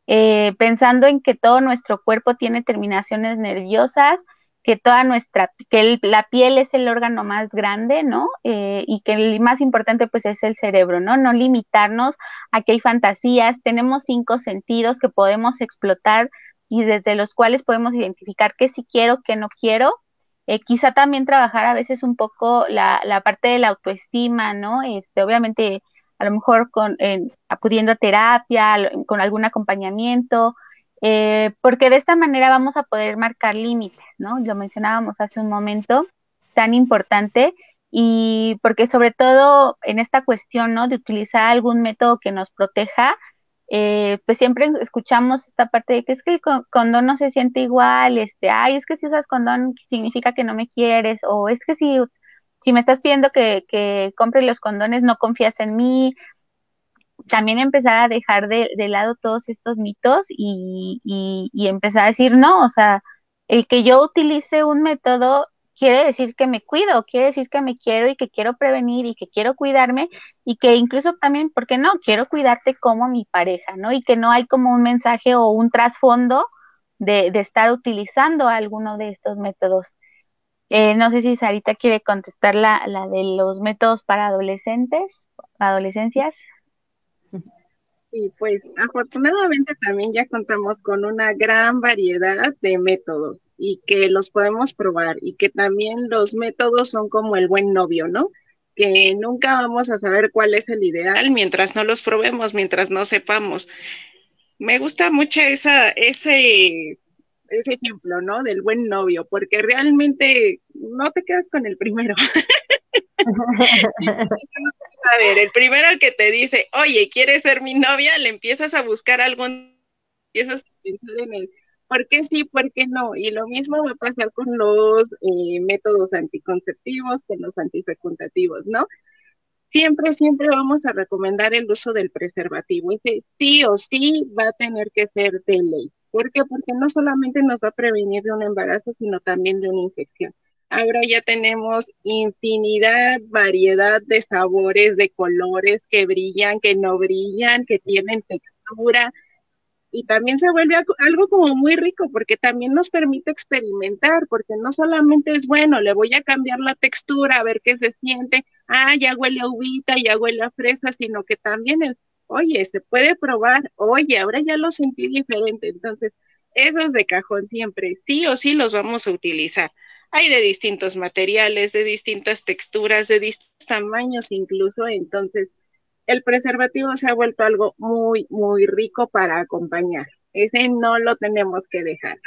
eh, pensando en que todo nuestro cuerpo tiene terminaciones nerviosas, que toda nuestra, que la piel es el órgano más grande, ¿no? Eh, y que el más importante pues es el cerebro, ¿no? No limitarnos a que hay fantasías, tenemos cinco sentidos que podemos explotar y desde los cuales podemos identificar qué sí quiero, qué no quiero. Eh, quizá también trabajar a veces un poco la, la parte de la autoestima, ¿no? Este, obviamente, a lo mejor con, acudiendo a terapia, con algún acompañamiento, eh, porque de esta manera vamos a poder marcar límites, ¿no? Lo mencionábamos hace un momento, tan importante, y porque sobre todo en esta cuestión, ¿no? De utilizar algún método que nos proteja, eh, pues siempre escuchamos esta parte de que es que el condón no se siente igual, este, ay, es que si usas condón significa que no me quieres, o es que si, si me estás pidiendo que, que compre los condones no confías en mí, también empezar a dejar de, lado todos estos mitos y, y, empezar a decir, no, o sea, el que yo utilice un método quiere decir que me cuido, quiere decir que me quiero y que quiero prevenir y que quiero cuidarme y que incluso también, ¿por qué no? Quiero cuidarte como mi pareja, ¿no? Y que no hay como un mensaje o un trasfondo de, estar utilizando alguno de estos métodos. Eh, no sé si Sarita quiere contestar la, la de los métodos para adolescentes, adolescencias. Sí, pues afortunadamente también ya contamos con una gran variedad de métodos y que los podemos probar y que también los métodos son como el buen novio, ¿no? Que nunca vamos a saber cuál es el ideal mientras no los probemos, mientras no sepamos. Me gusta mucho esa, ese, ese ejemplo, ¿no? Del buen novio, porque realmente no te quedas con el primero. a ver, el primero que te dice, oye, ¿quieres ser mi novia? Le empiezas a buscar algo, empiezas a pensar en el por qué sí, por qué no. Y lo mismo va a pasar con los eh, métodos anticonceptivos, con los antifecundativos, ¿no? Siempre, siempre vamos a recomendar el uso del preservativo. Ese sí o sí va a tener que ser de ley. ¿Por qué? Porque no solamente nos va a prevenir de un embarazo, sino también de una infección. Ahora ya tenemos infinidad, variedad de sabores, de colores que brillan, que no brillan, que tienen textura. Y también se vuelve algo como muy rico porque también nos permite experimentar, porque no solamente es bueno, le voy a cambiar la textura, a ver qué se siente, ah, ya huele a uvita, ya huele a fresa, sino que también es, oye, se puede probar, oye, ahora ya lo sentí diferente. Entonces, esos de cajón siempre, sí o sí los vamos a utilizar. Hay de distintos materiales, de distintas texturas, de distintos tamaños incluso, entonces el preservativo se ha vuelto algo muy, muy rico para acompañar. Ese no lo tenemos que dejar.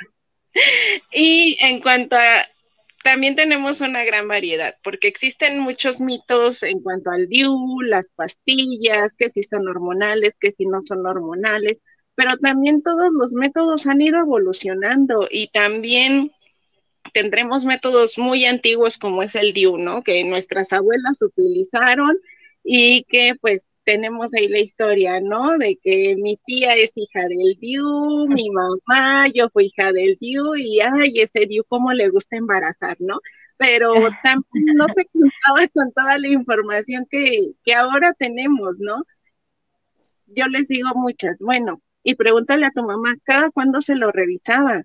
Y en cuanto a, también tenemos una gran variedad, porque existen muchos mitos en cuanto al DIU, las pastillas, que si son hormonales, que si no son hormonales, pero también todos los métodos han ido evolucionando y también tendremos métodos muy antiguos como es el DIU, ¿no? Que nuestras abuelas utilizaron y que pues tenemos ahí la historia, ¿no? De que mi tía es hija del Diu, mi mamá, yo fui hija del Diu y ay, ese Diu cómo le gusta embarazar, ¿no? Pero también no se contaba con toda la información que, que ahora tenemos, ¿no? Yo les digo muchas, bueno, y pregúntale a tu mamá, ¿cada cuándo se lo revisaba?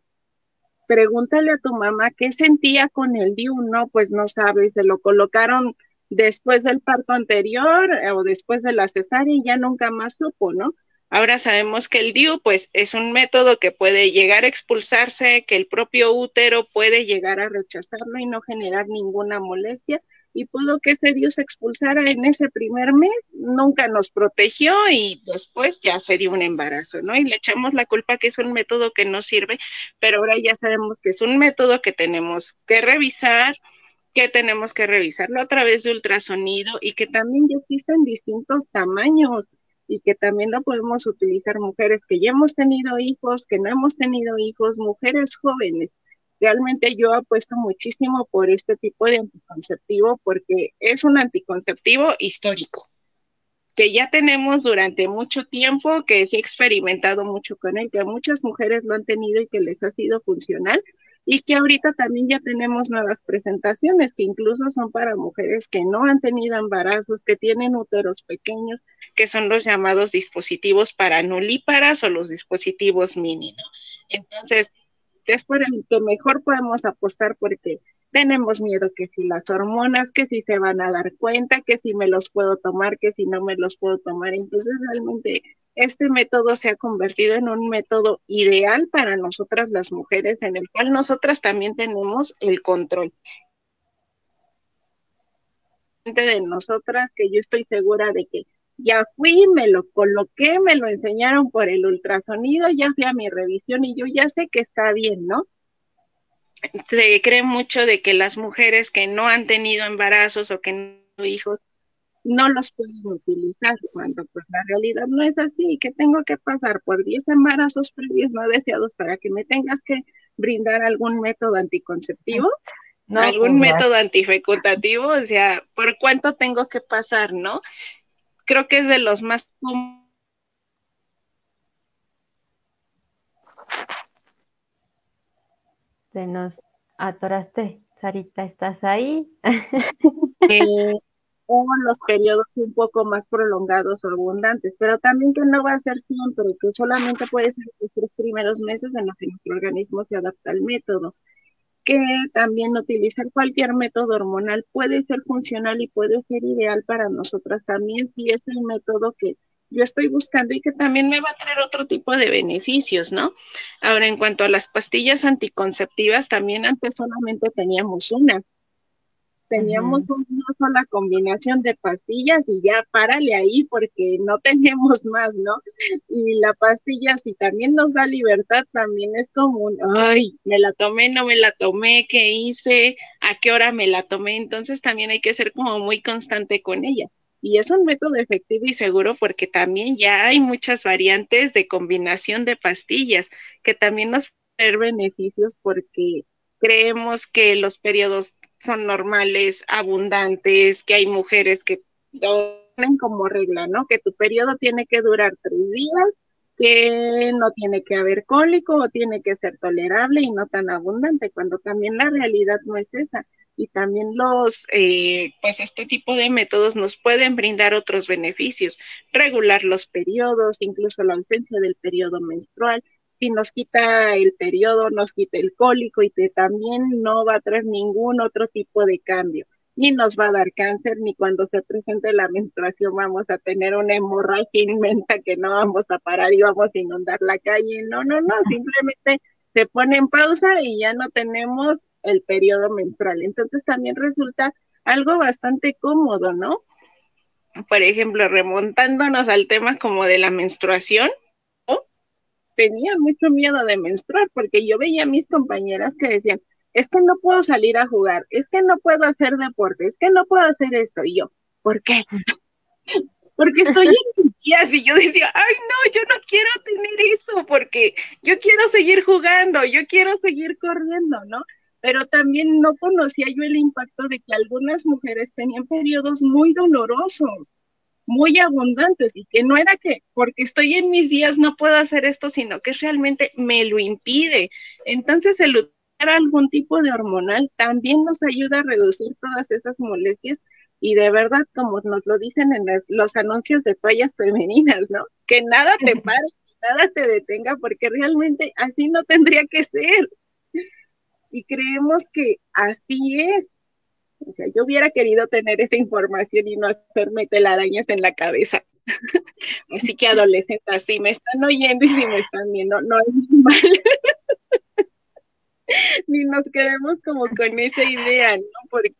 Pregúntale a tu mamá qué sentía con el DIU, no, pues no sabes, se lo colocaron después del parto anterior eh, o después de la cesárea y ya nunca más supo, ¿no? Ahora sabemos que el DIU, pues, es un método que puede llegar a expulsarse, que el propio útero puede llegar a rechazarlo y no generar ninguna molestia. Y pudo que ese DIU se expulsara en ese primer mes, nunca nos protegió y después ya se dio un embarazo, ¿no? Y le echamos la culpa que es un método que no sirve, pero ahora ya sabemos que es un método que tenemos que revisar, que tenemos que revisarlo a través de ultrasonido y que también ya existen distintos tamaños y que también lo podemos utilizar mujeres que ya hemos tenido hijos, que no hemos tenido hijos, mujeres jóvenes. Realmente yo apuesto muchísimo por este tipo de anticonceptivo porque es un anticonceptivo histórico que ya tenemos durante mucho tiempo, que se ha experimentado mucho con él, que muchas mujeres lo han tenido y que les ha sido funcional y que ahorita también ya tenemos nuevas presentaciones que incluso son para mujeres que no han tenido embarazos, que tienen úteros pequeños, que son los llamados dispositivos para nulíparas o los dispositivos mini, Entonces, es por el que mejor podemos apostar porque tenemos miedo que si las hormonas, que si se van a dar cuenta, que si me los puedo tomar, que si no me los puedo tomar. Entonces, realmente este método se ha convertido en un método ideal para nosotras las mujeres, en el cual nosotras también tenemos el control de nosotras, que yo estoy segura de que ya fui, me lo coloqué, me lo enseñaron por el ultrasonido, ya fui a mi revisión y yo ya sé que está bien, ¿no? Se cree mucho de que las mujeres que no han tenido embarazos o que no han hijos no los pueden utilizar cuando pues la realidad no es así, que tengo que pasar por 10 embarazos previos no deseados para que me tengas que brindar algún método anticonceptivo, algún pues, método antifecundativo, o sea, ¿por cuánto tengo que pasar, no? Creo que es de los más Te nos atoraste, Sarita, ¿estás ahí? Eh, o los periodos un poco más prolongados o abundantes, pero también que no va a ser siempre, que solamente puede ser los tres primeros meses en los que nuestro organismo se adapta al método, que también utilizar cualquier método hormonal puede ser funcional y puede ser ideal para nosotras también si es el método que yo estoy buscando y que también me va a traer otro tipo de beneficios, ¿no? Ahora, en cuanto a las pastillas anticonceptivas, también antes solamente teníamos una, teníamos una sola combinación de pastillas y ya párale ahí porque no tenemos más, ¿no? Y la pastilla si también nos da libertad, también es como un, ay, me la tomé, no me la tomé, ¿qué hice? ¿A qué hora me la tomé? Entonces también hay que ser como muy constante con ella. Y es un método efectivo y seguro porque también ya hay muchas variantes de combinación de pastillas que también nos pueden beneficios porque creemos que los periodos son normales, abundantes, que hay mujeres que ponen como regla, ¿no? Que tu periodo tiene que durar tres días, que no tiene que haber cólico o tiene que ser tolerable y no tan abundante, cuando también la realidad no es esa. Y también los, eh, pues este tipo de métodos nos pueden brindar otros beneficios, regular los periodos, incluso la ausencia del periodo menstrual, si nos quita el periodo, nos quita el cólico y que también no va a traer ningún otro tipo de cambio. Ni nos va a dar cáncer, ni cuando se presente la menstruación vamos a tener una hemorragia inmensa que no vamos a parar y vamos a inundar la calle. No, no, no, simplemente se pone en pausa y ya no tenemos el periodo menstrual. Entonces también resulta algo bastante cómodo, ¿no? Por ejemplo, remontándonos al tema como de la menstruación, tenía mucho miedo de menstruar porque yo veía a mis compañeras que decían, es que no puedo salir a jugar, es que no puedo hacer deporte, es que no puedo hacer esto. Y yo, ¿por qué? porque estoy en mis días y yo decía, ay no, yo no quiero tener eso porque yo quiero seguir jugando, yo quiero seguir corriendo, ¿no? pero también no conocía yo el impacto de que algunas mujeres tenían periodos muy dolorosos, muy abundantes y que no era que porque estoy en mis días no puedo hacer esto, sino que realmente me lo impide. Entonces el usar algún tipo de hormonal también nos ayuda a reducir todas esas molestias y de verdad, como nos lo dicen en los anuncios de toallas femeninas, ¿no? Que nada te pare, nada te detenga, porque realmente así no tendría que ser. Y creemos que así es. O sea, yo hubiera querido tener esa información y no hacerme telarañas en la cabeza. Así que adolescentes, si me están oyendo y si me están viendo, no es normal. Ni nos quedemos como con esa idea, ¿no? Porque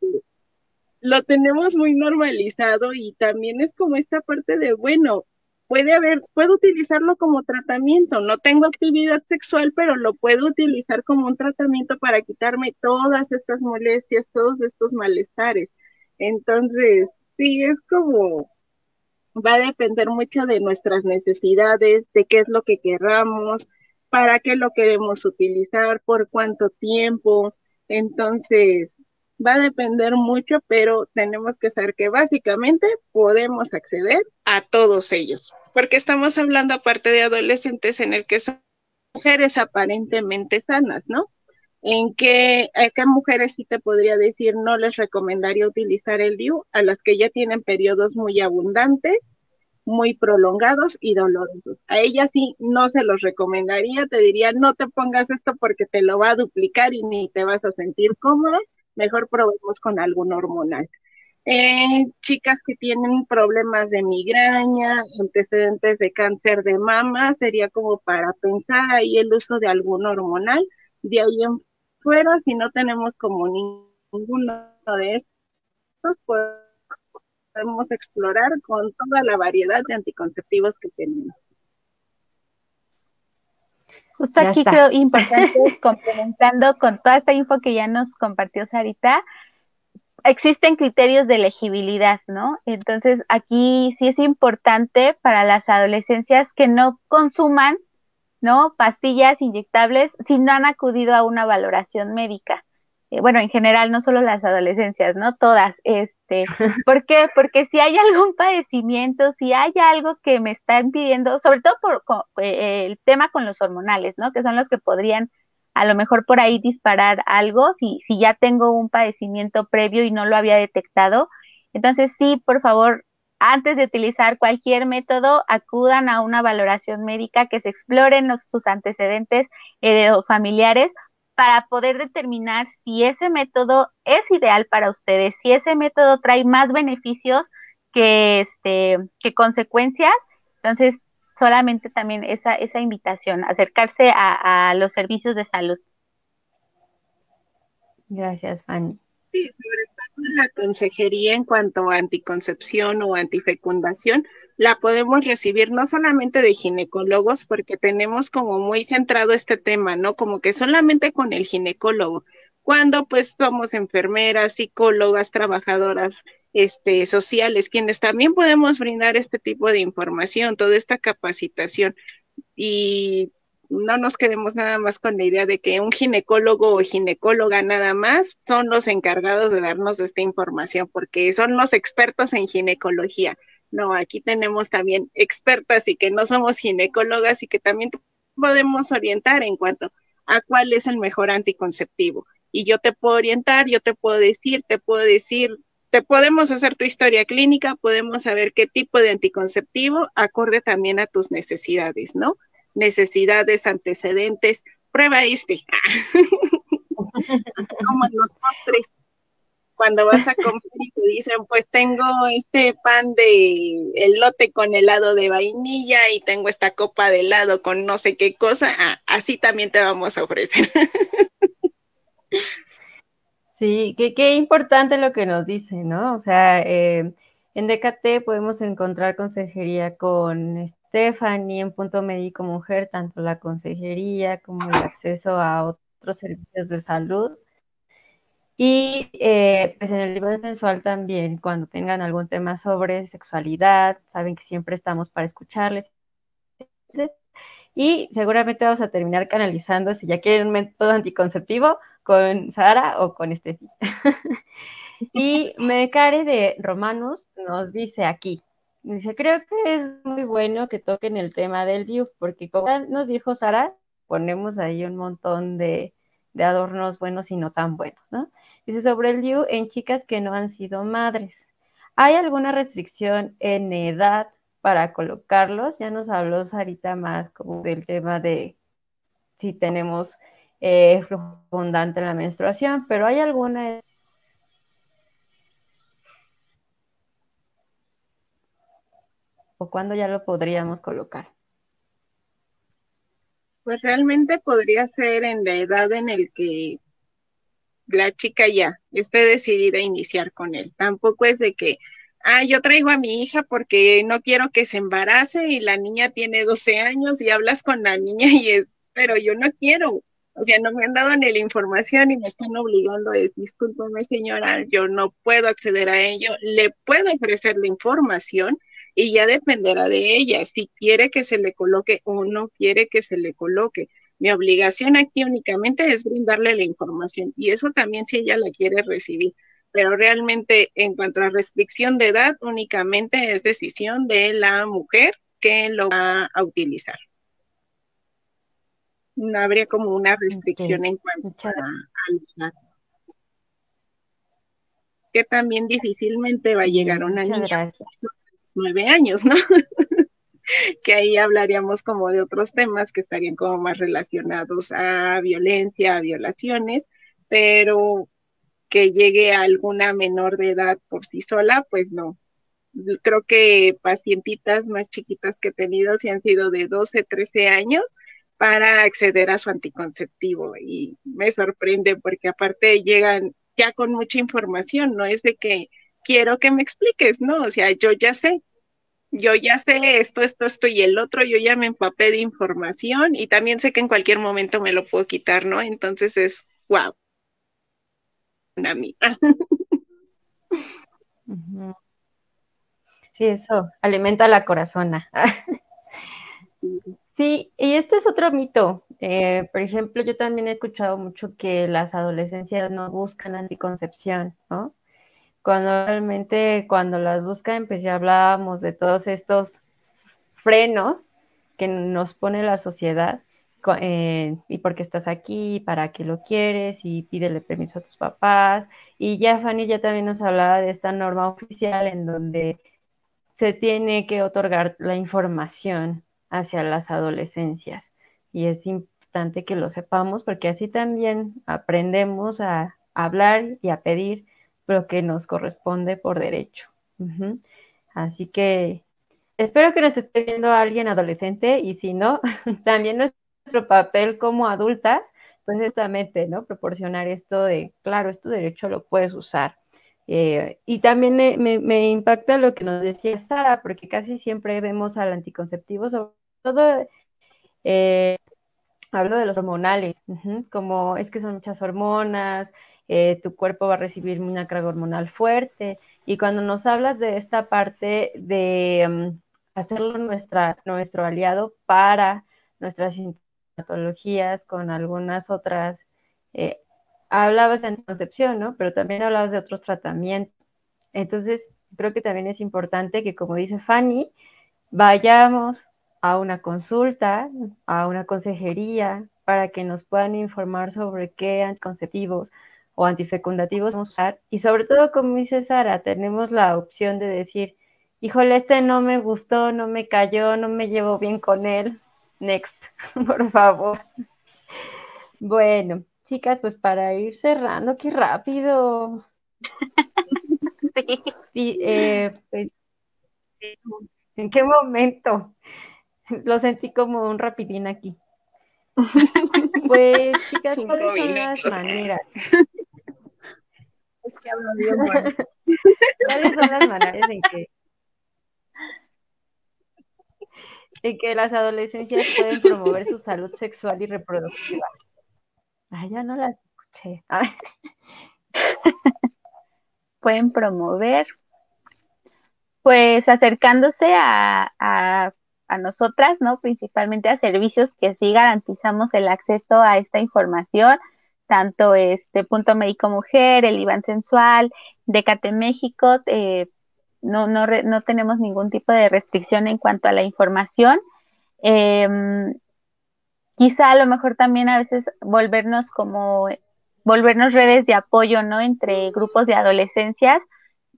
lo tenemos muy normalizado y también es como esta parte de, bueno, puede haber, puedo utilizarlo como tratamiento, no tengo actividad sexual, pero lo puedo utilizar como un tratamiento para quitarme todas estas molestias, todos estos malestares. Entonces, sí, es como, va a depender mucho de nuestras necesidades, de qué es lo que querramos, para qué lo queremos utilizar, por cuánto tiempo. Entonces, va a depender mucho, pero tenemos que saber que básicamente podemos acceder a todos ellos, porque estamos hablando aparte de adolescentes en el que son mujeres aparentemente sanas, ¿no? En qué, a qué mujeres sí te podría decir no les recomendaría utilizar el DIU, a las que ya tienen periodos muy abundantes, muy prolongados y dolorosos. A ellas sí no se los recomendaría, te diría no te pongas esto porque te lo va a duplicar y ni te vas a sentir cómoda mejor probemos con algún hormonal. Eh, chicas que tienen problemas de migraña, antecedentes de cáncer de mama, sería como para pensar ahí el uso de algún hormonal. De ahí en fuera, si no tenemos como ninguno de estos, podemos explorar con toda la variedad de anticonceptivos que tenemos. Justo aquí creo importante, complementando con toda esta info que ya nos compartió Sarita, existen criterios de elegibilidad, ¿no? Entonces, aquí sí es importante para las adolescencias que no consuman, ¿no? Pastillas inyectables si no han acudido a una valoración médica. Eh, bueno, en general, no solo las adolescencias, ¿no? Todas, este, ¿por qué? Porque si hay algún padecimiento, si hay algo que me está impidiendo, sobre todo por eh, el tema con los hormonales, ¿no? Que son los que podrían a lo mejor por ahí disparar algo, si, si ya tengo un padecimiento previo y no lo había detectado. Entonces, sí, por favor, antes de utilizar cualquier método, acudan a una valoración médica, que se exploren sus antecedentes eh, familiares para poder determinar si ese método es ideal para ustedes, si ese método trae más beneficios que, este, que consecuencias. Entonces, solamente también esa, esa invitación, acercarse a, a los servicios de salud. Gracias, Fanny. Sí, sobre todo la consejería en cuanto a anticoncepción o antifecundación, la podemos recibir no solamente de ginecólogos, porque tenemos como muy centrado este tema, ¿no? Como que solamente con el ginecólogo, cuando pues somos enfermeras, psicólogas, trabajadoras este, sociales, quienes también podemos brindar este tipo de información, toda esta capacitación. Y no nos quedemos nada más con la idea de que un ginecólogo o ginecóloga nada más son los encargados de darnos esta información, porque son los expertos en ginecología. No, aquí tenemos también expertas y que no somos ginecólogas y que también podemos orientar en cuanto a cuál es el mejor anticonceptivo. Y yo te puedo orientar, yo te puedo decir, te puedo decir, te podemos hacer tu historia clínica, podemos saber qué tipo de anticonceptivo acorde también a tus necesidades, ¿no? necesidades, antecedentes, prueba este. como en los postres, cuando vas a comer y te dicen, pues tengo este pan de elote con helado de vainilla y tengo esta copa de helado con no sé qué cosa, ah, así también te vamos a ofrecer. Sí, qué, importante lo que nos dice, ¿no? O sea, eh, en DKT podemos encontrar consejería con Stephanie en Punto Médico Mujer, tanto la consejería como el acceso a otros servicios de salud. Y eh, pues en el libro sensual también, cuando tengan algún tema sobre sexualidad, saben que siempre estamos para escucharles. Y seguramente vamos a terminar canalizando, si ya quieren un método anticonceptivo, con Sara o con Estefi. y Mecare de Romanos nos dice aquí, dice, creo que es muy bueno que toquen el tema del DIU, porque como nos dijo Sara, ponemos ahí un montón de, de adornos buenos y no tan buenos, ¿no? Dice sobre el DIU en chicas que no han sido madres. ¿Hay alguna restricción en edad para colocarlos? Ya nos habló Sarita más como del tema de si tenemos flujo abundante en la menstruación, pero ¿hay alguna o cuándo ya lo podríamos colocar? Pues realmente podría ser en la edad en el que la chica ya esté decidida a iniciar con él. Tampoco es de que, ah, yo traigo a mi hija porque no quiero que se embarace y la niña tiene 12 años y hablas con la niña y es, pero yo no quiero. O sea, no me han dado ni la información y me están obligando a decir, discúlpeme señora, yo no puedo acceder a ello. Le puedo ofrecer la información y ya dependerá de ella si quiere que se le coloque o no quiere que se le coloque. Mi obligación aquí únicamente es brindarle la información y eso también si ella la quiere recibir. Pero realmente en cuanto a restricción de edad, únicamente es decisión de la mujer que lo va a utilizar. No habría como una restricción en cuanto a, la edad. Que también difícilmente va a llegar una niña de nueve años, ¿no? que ahí hablaríamos como de otros temas que estarían como más relacionados a violencia, a violaciones, pero que llegue a alguna menor de edad por sí sola, pues no. Creo que pacientitas más chiquitas que he tenido se han sido de 12, 13 años para acceder a su anticonceptivo y me sorprende porque aparte llegan ya con mucha información, no es de que quiero que me expliques, no, o sea, yo ya sé, yo ya sé esto, esto, esto y el otro, yo ya me empapé de información y también sé que en cualquier momento me lo puedo quitar, ¿no? Entonces es, wow. A mí. Sí, eso alimenta la corazona. Sí, y este es otro mito. Eh, por ejemplo, yo también he escuchado mucho que las adolescencias no buscan anticoncepción, ¿no? cuando realmente cuando las buscan, pues ya hablábamos de todos estos frenos que nos pone la sociedad eh, y por qué estás aquí, para qué lo quieres y pídele permiso a tus papás. Y ya Fanny ya también nos hablaba de esta norma oficial en donde se tiene que otorgar la información hacia las adolescencias y es importante que lo sepamos porque así también aprendemos a hablar y a pedir pero que nos corresponde por derecho. Así que espero que nos esté viendo alguien adolescente y si no, también nuestro papel como adultas, pues justamente, ¿no? Proporcionar esto de, claro, es tu derecho, lo puedes usar. Eh, y también me, impacta lo que nos decía Sara, porque casi siempre vemos al anticonceptivo, sobre todo, eh, hablo de los hormonales, como es que son muchas hormonas, eh, tu cuerpo va a recibir una carga hormonal fuerte. Y cuando nos hablas de esta parte de mm, hacerlo nuestra, nuestro aliado para nuestras patologías con algunas otras, eh, hablabas de anticoncepción, ¿no? Pero también hablabas de otros tratamientos. Entonces, creo que también es importante que, como dice Fanny, vayamos a una consulta, a una consejería, para que nos puedan informar sobre qué anticonceptivos, o antifecundativos vamos a usar. Y sobre todo, como dice Sara, tenemos la opción de decir, híjole, este no me gustó, no me cayó, no me llevo bien con él. Next, por favor. Bueno, chicas, pues para ir cerrando, qué rápido. Sí. Eh, pues, ¿en qué momento? Lo sentí como un rapidín aquí. Pues, chicas, ¿cuáles son las maneras? Es que hablo bien bueno. ¿Cuáles son las maneras en que, en que las adolescencias pueden promover su salud sexual y reproductiva? Ay, ya no las escuché. pueden promover, pues acercándose a, a a nosotras, ¿no? Principalmente a servicios que sí garantizamos el acceso a esta información, tanto este Punto Médico Mujer, el Iván Sensual, Decate México, eh, no, no, no, tenemos ningún tipo de restricción en cuanto a la información. Em, quizá a lo mejor también a veces volvernos como, volvernos redes de apoyo, ¿no? Entre grupos de adolescencias,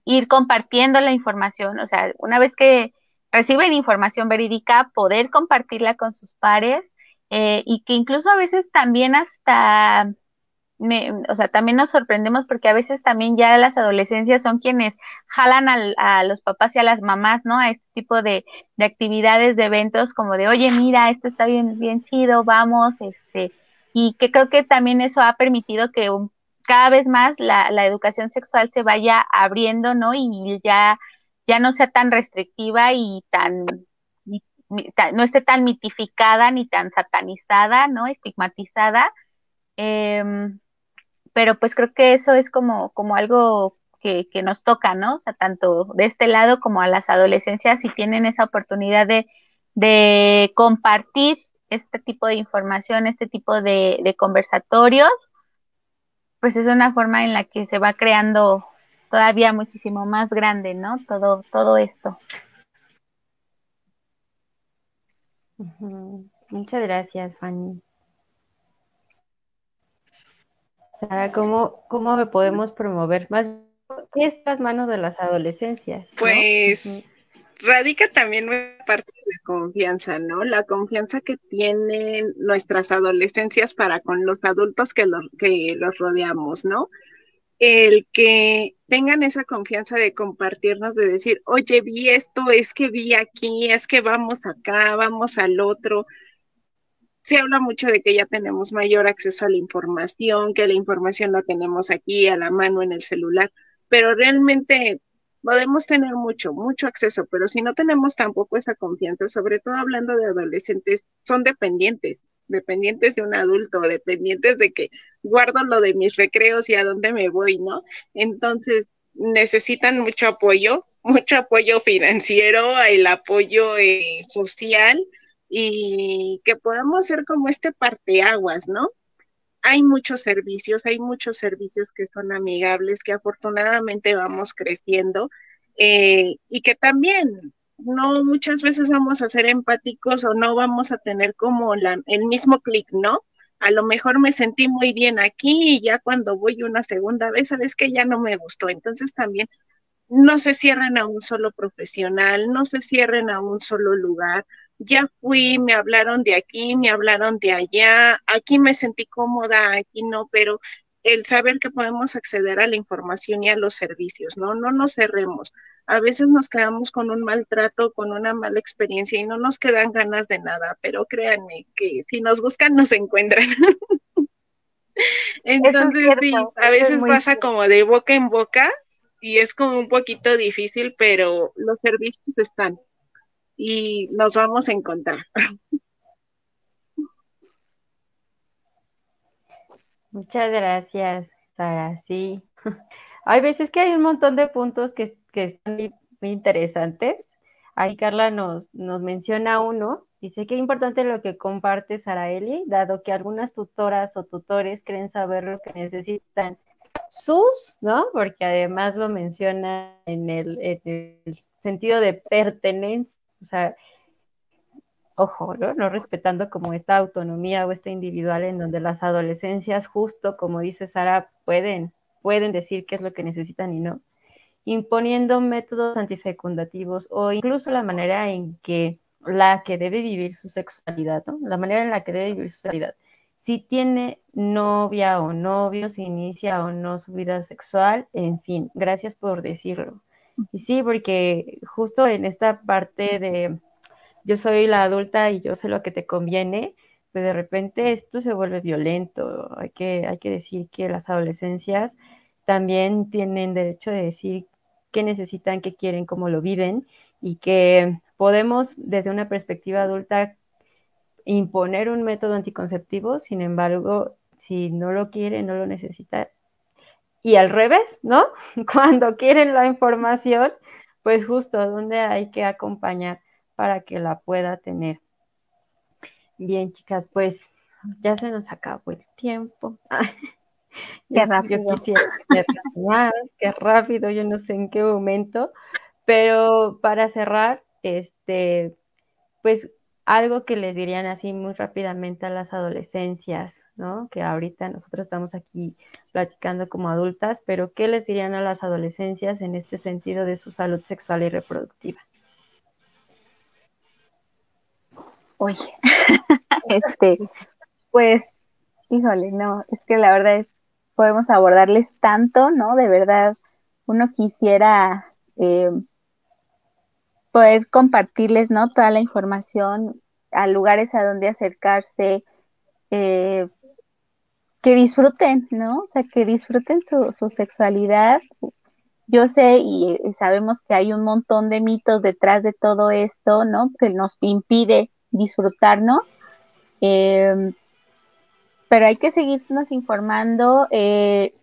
ir compartiendo la información, o sea, una vez que reciben información verídica, poder compartirla con sus pares eh, y que incluso a veces también hasta, o sea, también nos sorprendemos porque a veces también ya las adolescencias son quienes jalan a los papás y a las mamás, ¿no? A este tipo de, de, actividades, de eventos como de, oye, mira, esto está bien, chido, vamos, este, y que creo que también eso ha permitido que cada vez más la educación sexual se vaya abriendo, ¿no? Y ya ya no sea tan restrictiva y tan, no esté tan mitificada ni tan satanizada, ¿no? Estigmatizada. Em, pero pues creo que eso es como, como algo que, que, nos toca, ¿no? O sea, tanto de este lado como a las adolescencias, si tienen esa oportunidad de, de compartir este tipo de información, este tipo de conversatorios, pues es una forma en la que se va creando todavía muchísimo más grande, ¿no? Todo, todo esto. Muchas gracias, Fanny. Sara, ¿cómo, ¿cómo me podemos promover más estas manos de las adolescencias? Pues radica también una parte de la confianza, ¿no? La confianza que tienen nuestras adolescencias para con los adultos que los, que los rodeamos, ¿no? El que tengan esa confianza de compartirnos, de decir, oye, vi esto, es que vi aquí, es que vamos acá, vamos al otro. Se habla mucho de que ya tenemos mayor acceso a la información, que la información la tenemos aquí a la mano en el celular, pero realmente podemos tener mucho, mucho acceso, pero si no tenemos tampoco esa confianza, sobre todo hablando de adolescentes, son dependientes dependientes de un adulto, dependientes de que guardo lo de mis recreos y a dónde me voy, ¿no? Entonces, necesitan mucho apoyo, mucho apoyo financiero, el apoyo eh, social y que podamos ser como este parteaguas, ¿no? Hay muchos servicios, hay muchos servicios que son amigables, que afortunadamente vamos creciendo eh, y que también no muchas veces vamos a ser empáticos o no vamos a tener como el mismo clic, ¿no? A lo mejor me sentí muy bien aquí y ya cuando voy una segunda vez, sabes que ya no me gustó. Entonces también no se cierren a un solo profesional, no se cierren a un solo lugar. Ya fui, me hablaron de aquí, me hablaron de allá, aquí me sentí cómoda, aquí no, pero el saber que podemos acceder a la información y a los servicios, ¿no? No nos cerremos. A veces nos quedamos con un maltrato, con una mala experiencia y no nos quedan ganas de nada, pero créanme que si nos buscan nos encuentran. Entonces sí, a veces pasa como de boca en boca y es como un poquito difícil, pero los servicios están y nos vamos a encontrar. Muchas gracias, Sara. Sí, hay veces que hay un montón de puntos que, están muy, interesantes. Ahí Carla nos, nos menciona uno. Dice que es importante lo que comparte Eli, dado que algunas tutoras o tutores creen saber lo que necesitan sus, ¿no? Porque además lo menciona en el, en el sentido de pertenencia, o sea, ojo, ¿no? respetando como esta autonomía o esta individual en donde las adolescencias, justo como dice Sara, pueden, pueden decir qué es lo que necesitan y no, imponiendo métodos antifecundativos o incluso la manera en que la que debe vivir su sexualidad. La manera en la que debe vivir su sexualidad. Si tiene novia o novio, si inicia o no su vida sexual, en fin, gracias por decirlo. Y sí, porque justo en esta parte de yo soy la adulta y yo sé lo que te conviene, pues de repente esto se vuelve violento. Hay que, hay que decir que las adolescencias también tienen derecho de decir qué necesitan, qué quieren, cómo lo viven y que podemos desde una perspectiva adulta imponer un método anticonceptivo, sin embargo, si no lo quiere, no lo necesita. Y al revés, ¿no? Cuando quieren la información, pues justo donde hay que acompañar para que la pueda tener. Bien, chicas, pues ya se nos acabó el tiempo. Qué rápido. Yo quisiera más, qué rápido, yo no sé en qué momento, pero para cerrar, este, pues algo que les dirían así muy rápidamente a las adolescencias, ¿no? Que ahorita nosotros estamos aquí platicando como adultas, pero ¿qué les dirían a las adolescencias en este sentido de su salud sexual y reproductiva? Oye, este, pues, híjole, no, es que la verdad es, podemos abordarles tanto, ¿no? De verdad, uno quisiera eh, poder compartirles, ¿no? Toda la información a lugares a donde acercarse, eh, que disfruten, ¿no? O sea, que disfruten su, sexualidad. Yo sé y, sabemos que hay un montón de mitos detrás de todo esto, ¿no? Que nos impide disfrutarnos. Em, pero hay que seguirnos informando. Eh,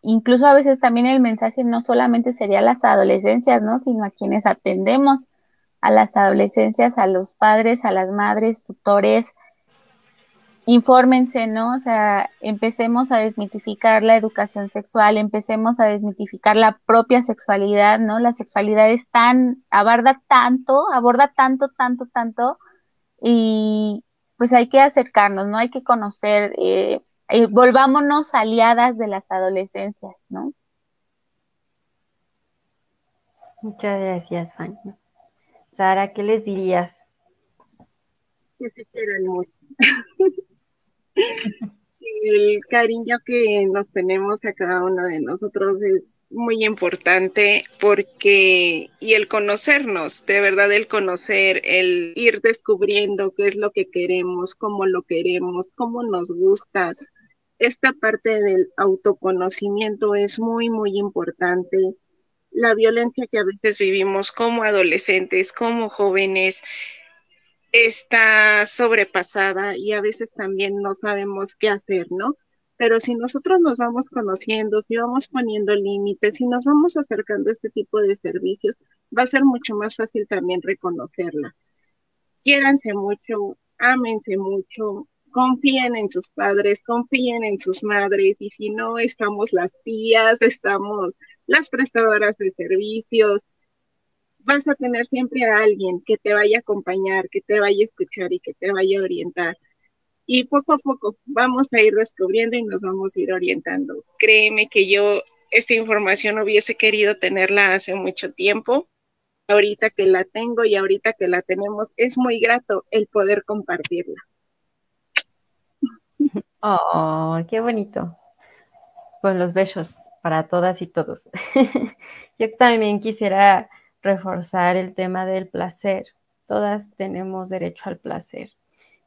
incluso a veces también el mensaje no solamente sería a las adolescencias, ¿no? Sino a quienes atendemos a las adolescencias, a los padres, a las madres, tutores, infórmense, ¿no? O sea, empecemos a desmitificar la educación sexual, empecemos a desmitificar la propia sexualidad, ¿no? La sexualidad es tan, aborda tanto, aborda tanto, tanto, tanto, y pues hay que acercarnos, ¿no? Hay que conocer, eh, eh, volvámonos aliadas de las adolescencias, ¿no? Muchas gracias, Fanny. Sara, ¿qué les dirías? Que se quieran mucho. el cariño que nos tenemos a cada uno de nosotros es muy importante porque, y el conocernos, de verdad el conocer, el ir descubriendo qué es lo que queremos, cómo lo queremos, cómo nos gusta. Esta parte del autoconocimiento es muy, muy importante. La violencia que a veces vivimos como adolescentes, como jóvenes, está sobrepasada y a veces también no sabemos qué hacer, ¿no? Pero si nosotros nos vamos conociendo, si vamos poniendo límites, si nos vamos acercando a este tipo de servicios, va a ser mucho más fácil también reconocerla. Quiéranse mucho, ámense mucho, confíen en sus padres, confíen en sus madres y si no, estamos las tías, estamos las prestadoras de servicios, vas a tener siempre a alguien que te vaya a acompañar, que te vaya a escuchar y que te vaya a orientar. Y poco a poco vamos a ir descubriendo y nos vamos a ir orientando. Créeme que yo esta información hubiese querido tenerla hace mucho tiempo. Ahorita que la tengo y ahorita que la tenemos, es muy grato el poder compartirla. Oh, qué bonito. Pues los besos para todas y todos. yo también quisiera reforzar el tema del placer. Todas tenemos derecho al placer.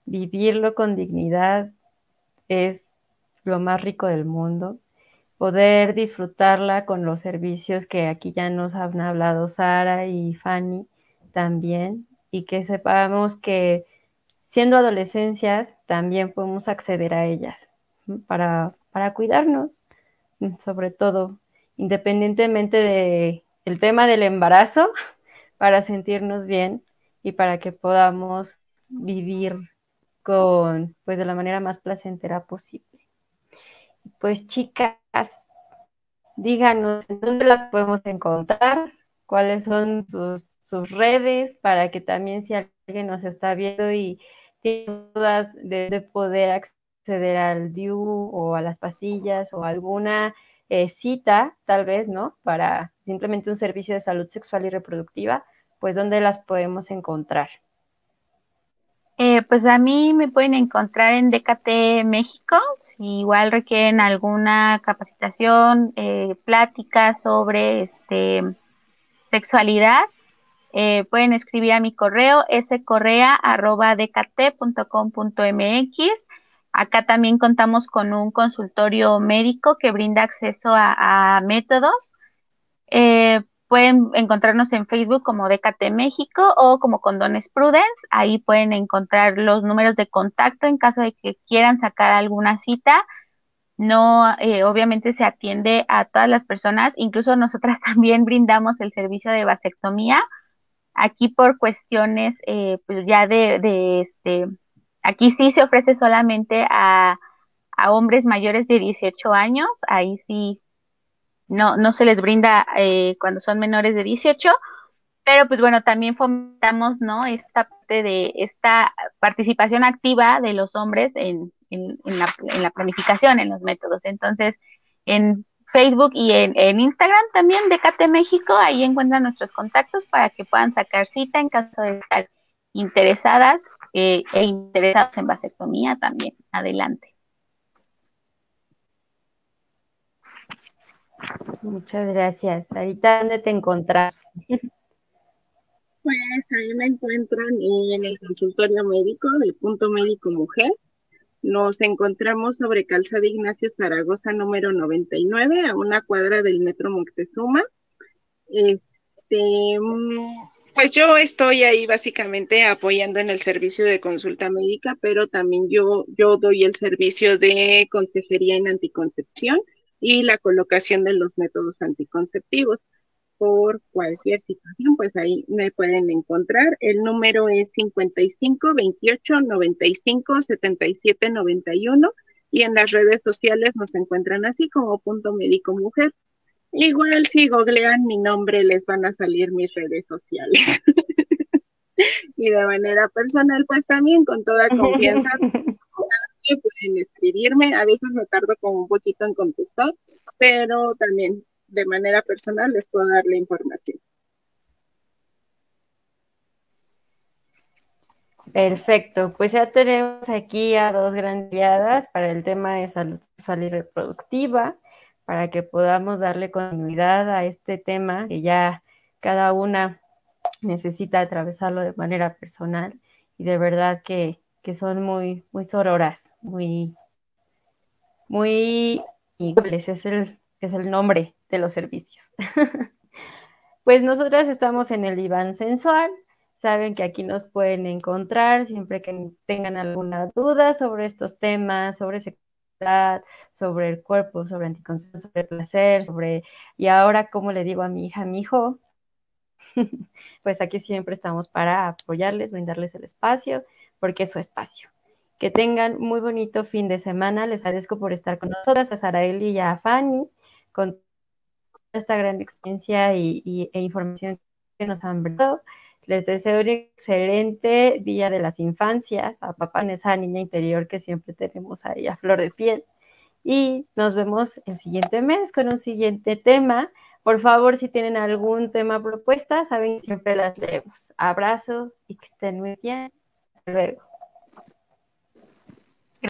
Vivirlo con dignidad es lo más rico del mundo. Poder disfrutarla con los servicios que aquí ya nos han hablado Sara y Fanny también, y que sepamos que siendo adolescencias también podemos acceder a ellas para, para cuidarnos, sobre todo, independientemente de el tema del embarazo para sentirnos bien y para que podamos vivir con, pues, de la manera más placentera posible. Pues, chicas, díganos dónde las podemos encontrar, cuáles son sus, sus redes, para que también si alguien nos está viendo y tiene dudas de, de poder acceder al DIU o a las pastillas o alguna eh, cita, tal vez, ¿no? Para simplemente un servicio de salud sexual y reproductiva, pues ¿dónde las podemos encontrar? Eh, pues a mí me pueden encontrar en DKT México, si igual requieren alguna capacitación, eh, plática sobre este, sexualidad, pueden escribir a mi correo scorrea.dkt.com.mx Acá también contamos con un consultorio médico que brinda acceso a, métodos. Eh, pueden encontrarnos en Facebook como DKT México o como Condones Prudence. Ahí pueden encontrar los números de contacto en caso de que quieran sacar alguna cita. No, eh, obviamente se atiende a todas las personas. Incluso nosotras también brindamos el servicio de vasectomía. Aquí por cuestiones eh, pues ya de, de este, Aquí sí se ofrece solamente a, a hombres mayores de 18 años, ahí sí no, no se les brinda eh, cuando son menores de 18, pero pues bueno, también fomentamos, ¿no? Esta parte de esta participación activa de los hombres en, en, la, en la planificación, en los métodos. Entonces, en Facebook y en, Instagram también de Cate México, ahí encuentran nuestros contactos para que puedan sacar cita en caso de estar interesadas eh, e interesados en vasectomía también. Adelante. Muchas gracias. Ahorita, ¿dónde te encontrás? Pues ahí me encuentran en el consultorio médico de Punto Médico Mujer. Nos encontramos sobre Calzada Ignacio Zaragoza número 99, a una cuadra del Metro Moctezuma. Este, pues yo estoy ahí básicamente apoyando en el servicio de consulta médica, pero también yo, yo doy el servicio de consejería en anticoncepción y la colocación de los métodos anticonceptivos. Por cualquier situación, pues ahí me pueden encontrar. El número es 55 28 95 77 91 y en las redes sociales nos encuentran así como punto médico mujer. Igual si googlean mi nombre les van a salir mis redes sociales. y de manera personal, pues también con toda confianza pueden escribirme. A veces me tardo como un poquito en contestar, pero también de manera personal les puedo dar la información. Perfecto, pues ya tenemos aquí a dos grandes para el tema de salud sexual y reproductiva, para que podamos darle continuidad a este tema que ya cada una necesita atravesarlo de manera personal y de verdad que, que son muy, muy sororas, muy, muy es el, es el nombre de los servicios. pues nosotras estamos en el diván sensual. Saben que aquí nos pueden encontrar siempre que tengan alguna duda sobre estos temas, sobre sexualidad, sobre el cuerpo, sobre anticoncepción, sobre placer, sobre y ahora cómo le digo a mi hija, mi hijo. pues aquí siempre estamos para apoyarles, brindarles el espacio, porque es su espacio. Que tengan muy bonito fin de semana. Les agradezco por estar con nosotras, a Saraeli y a Fanny, con esta gran experiencia y, e información que nos han brindado. Les deseo un excelente Día de las Infancias, a papá en esa niña interior que siempre tenemos ahí a flor de piel. Y nos vemos el siguiente mes con un siguiente tema. Por favor, si tienen algún tema propuesta, saben que siempre las leemos. Abrazo y que estén muy bien. Hasta luego.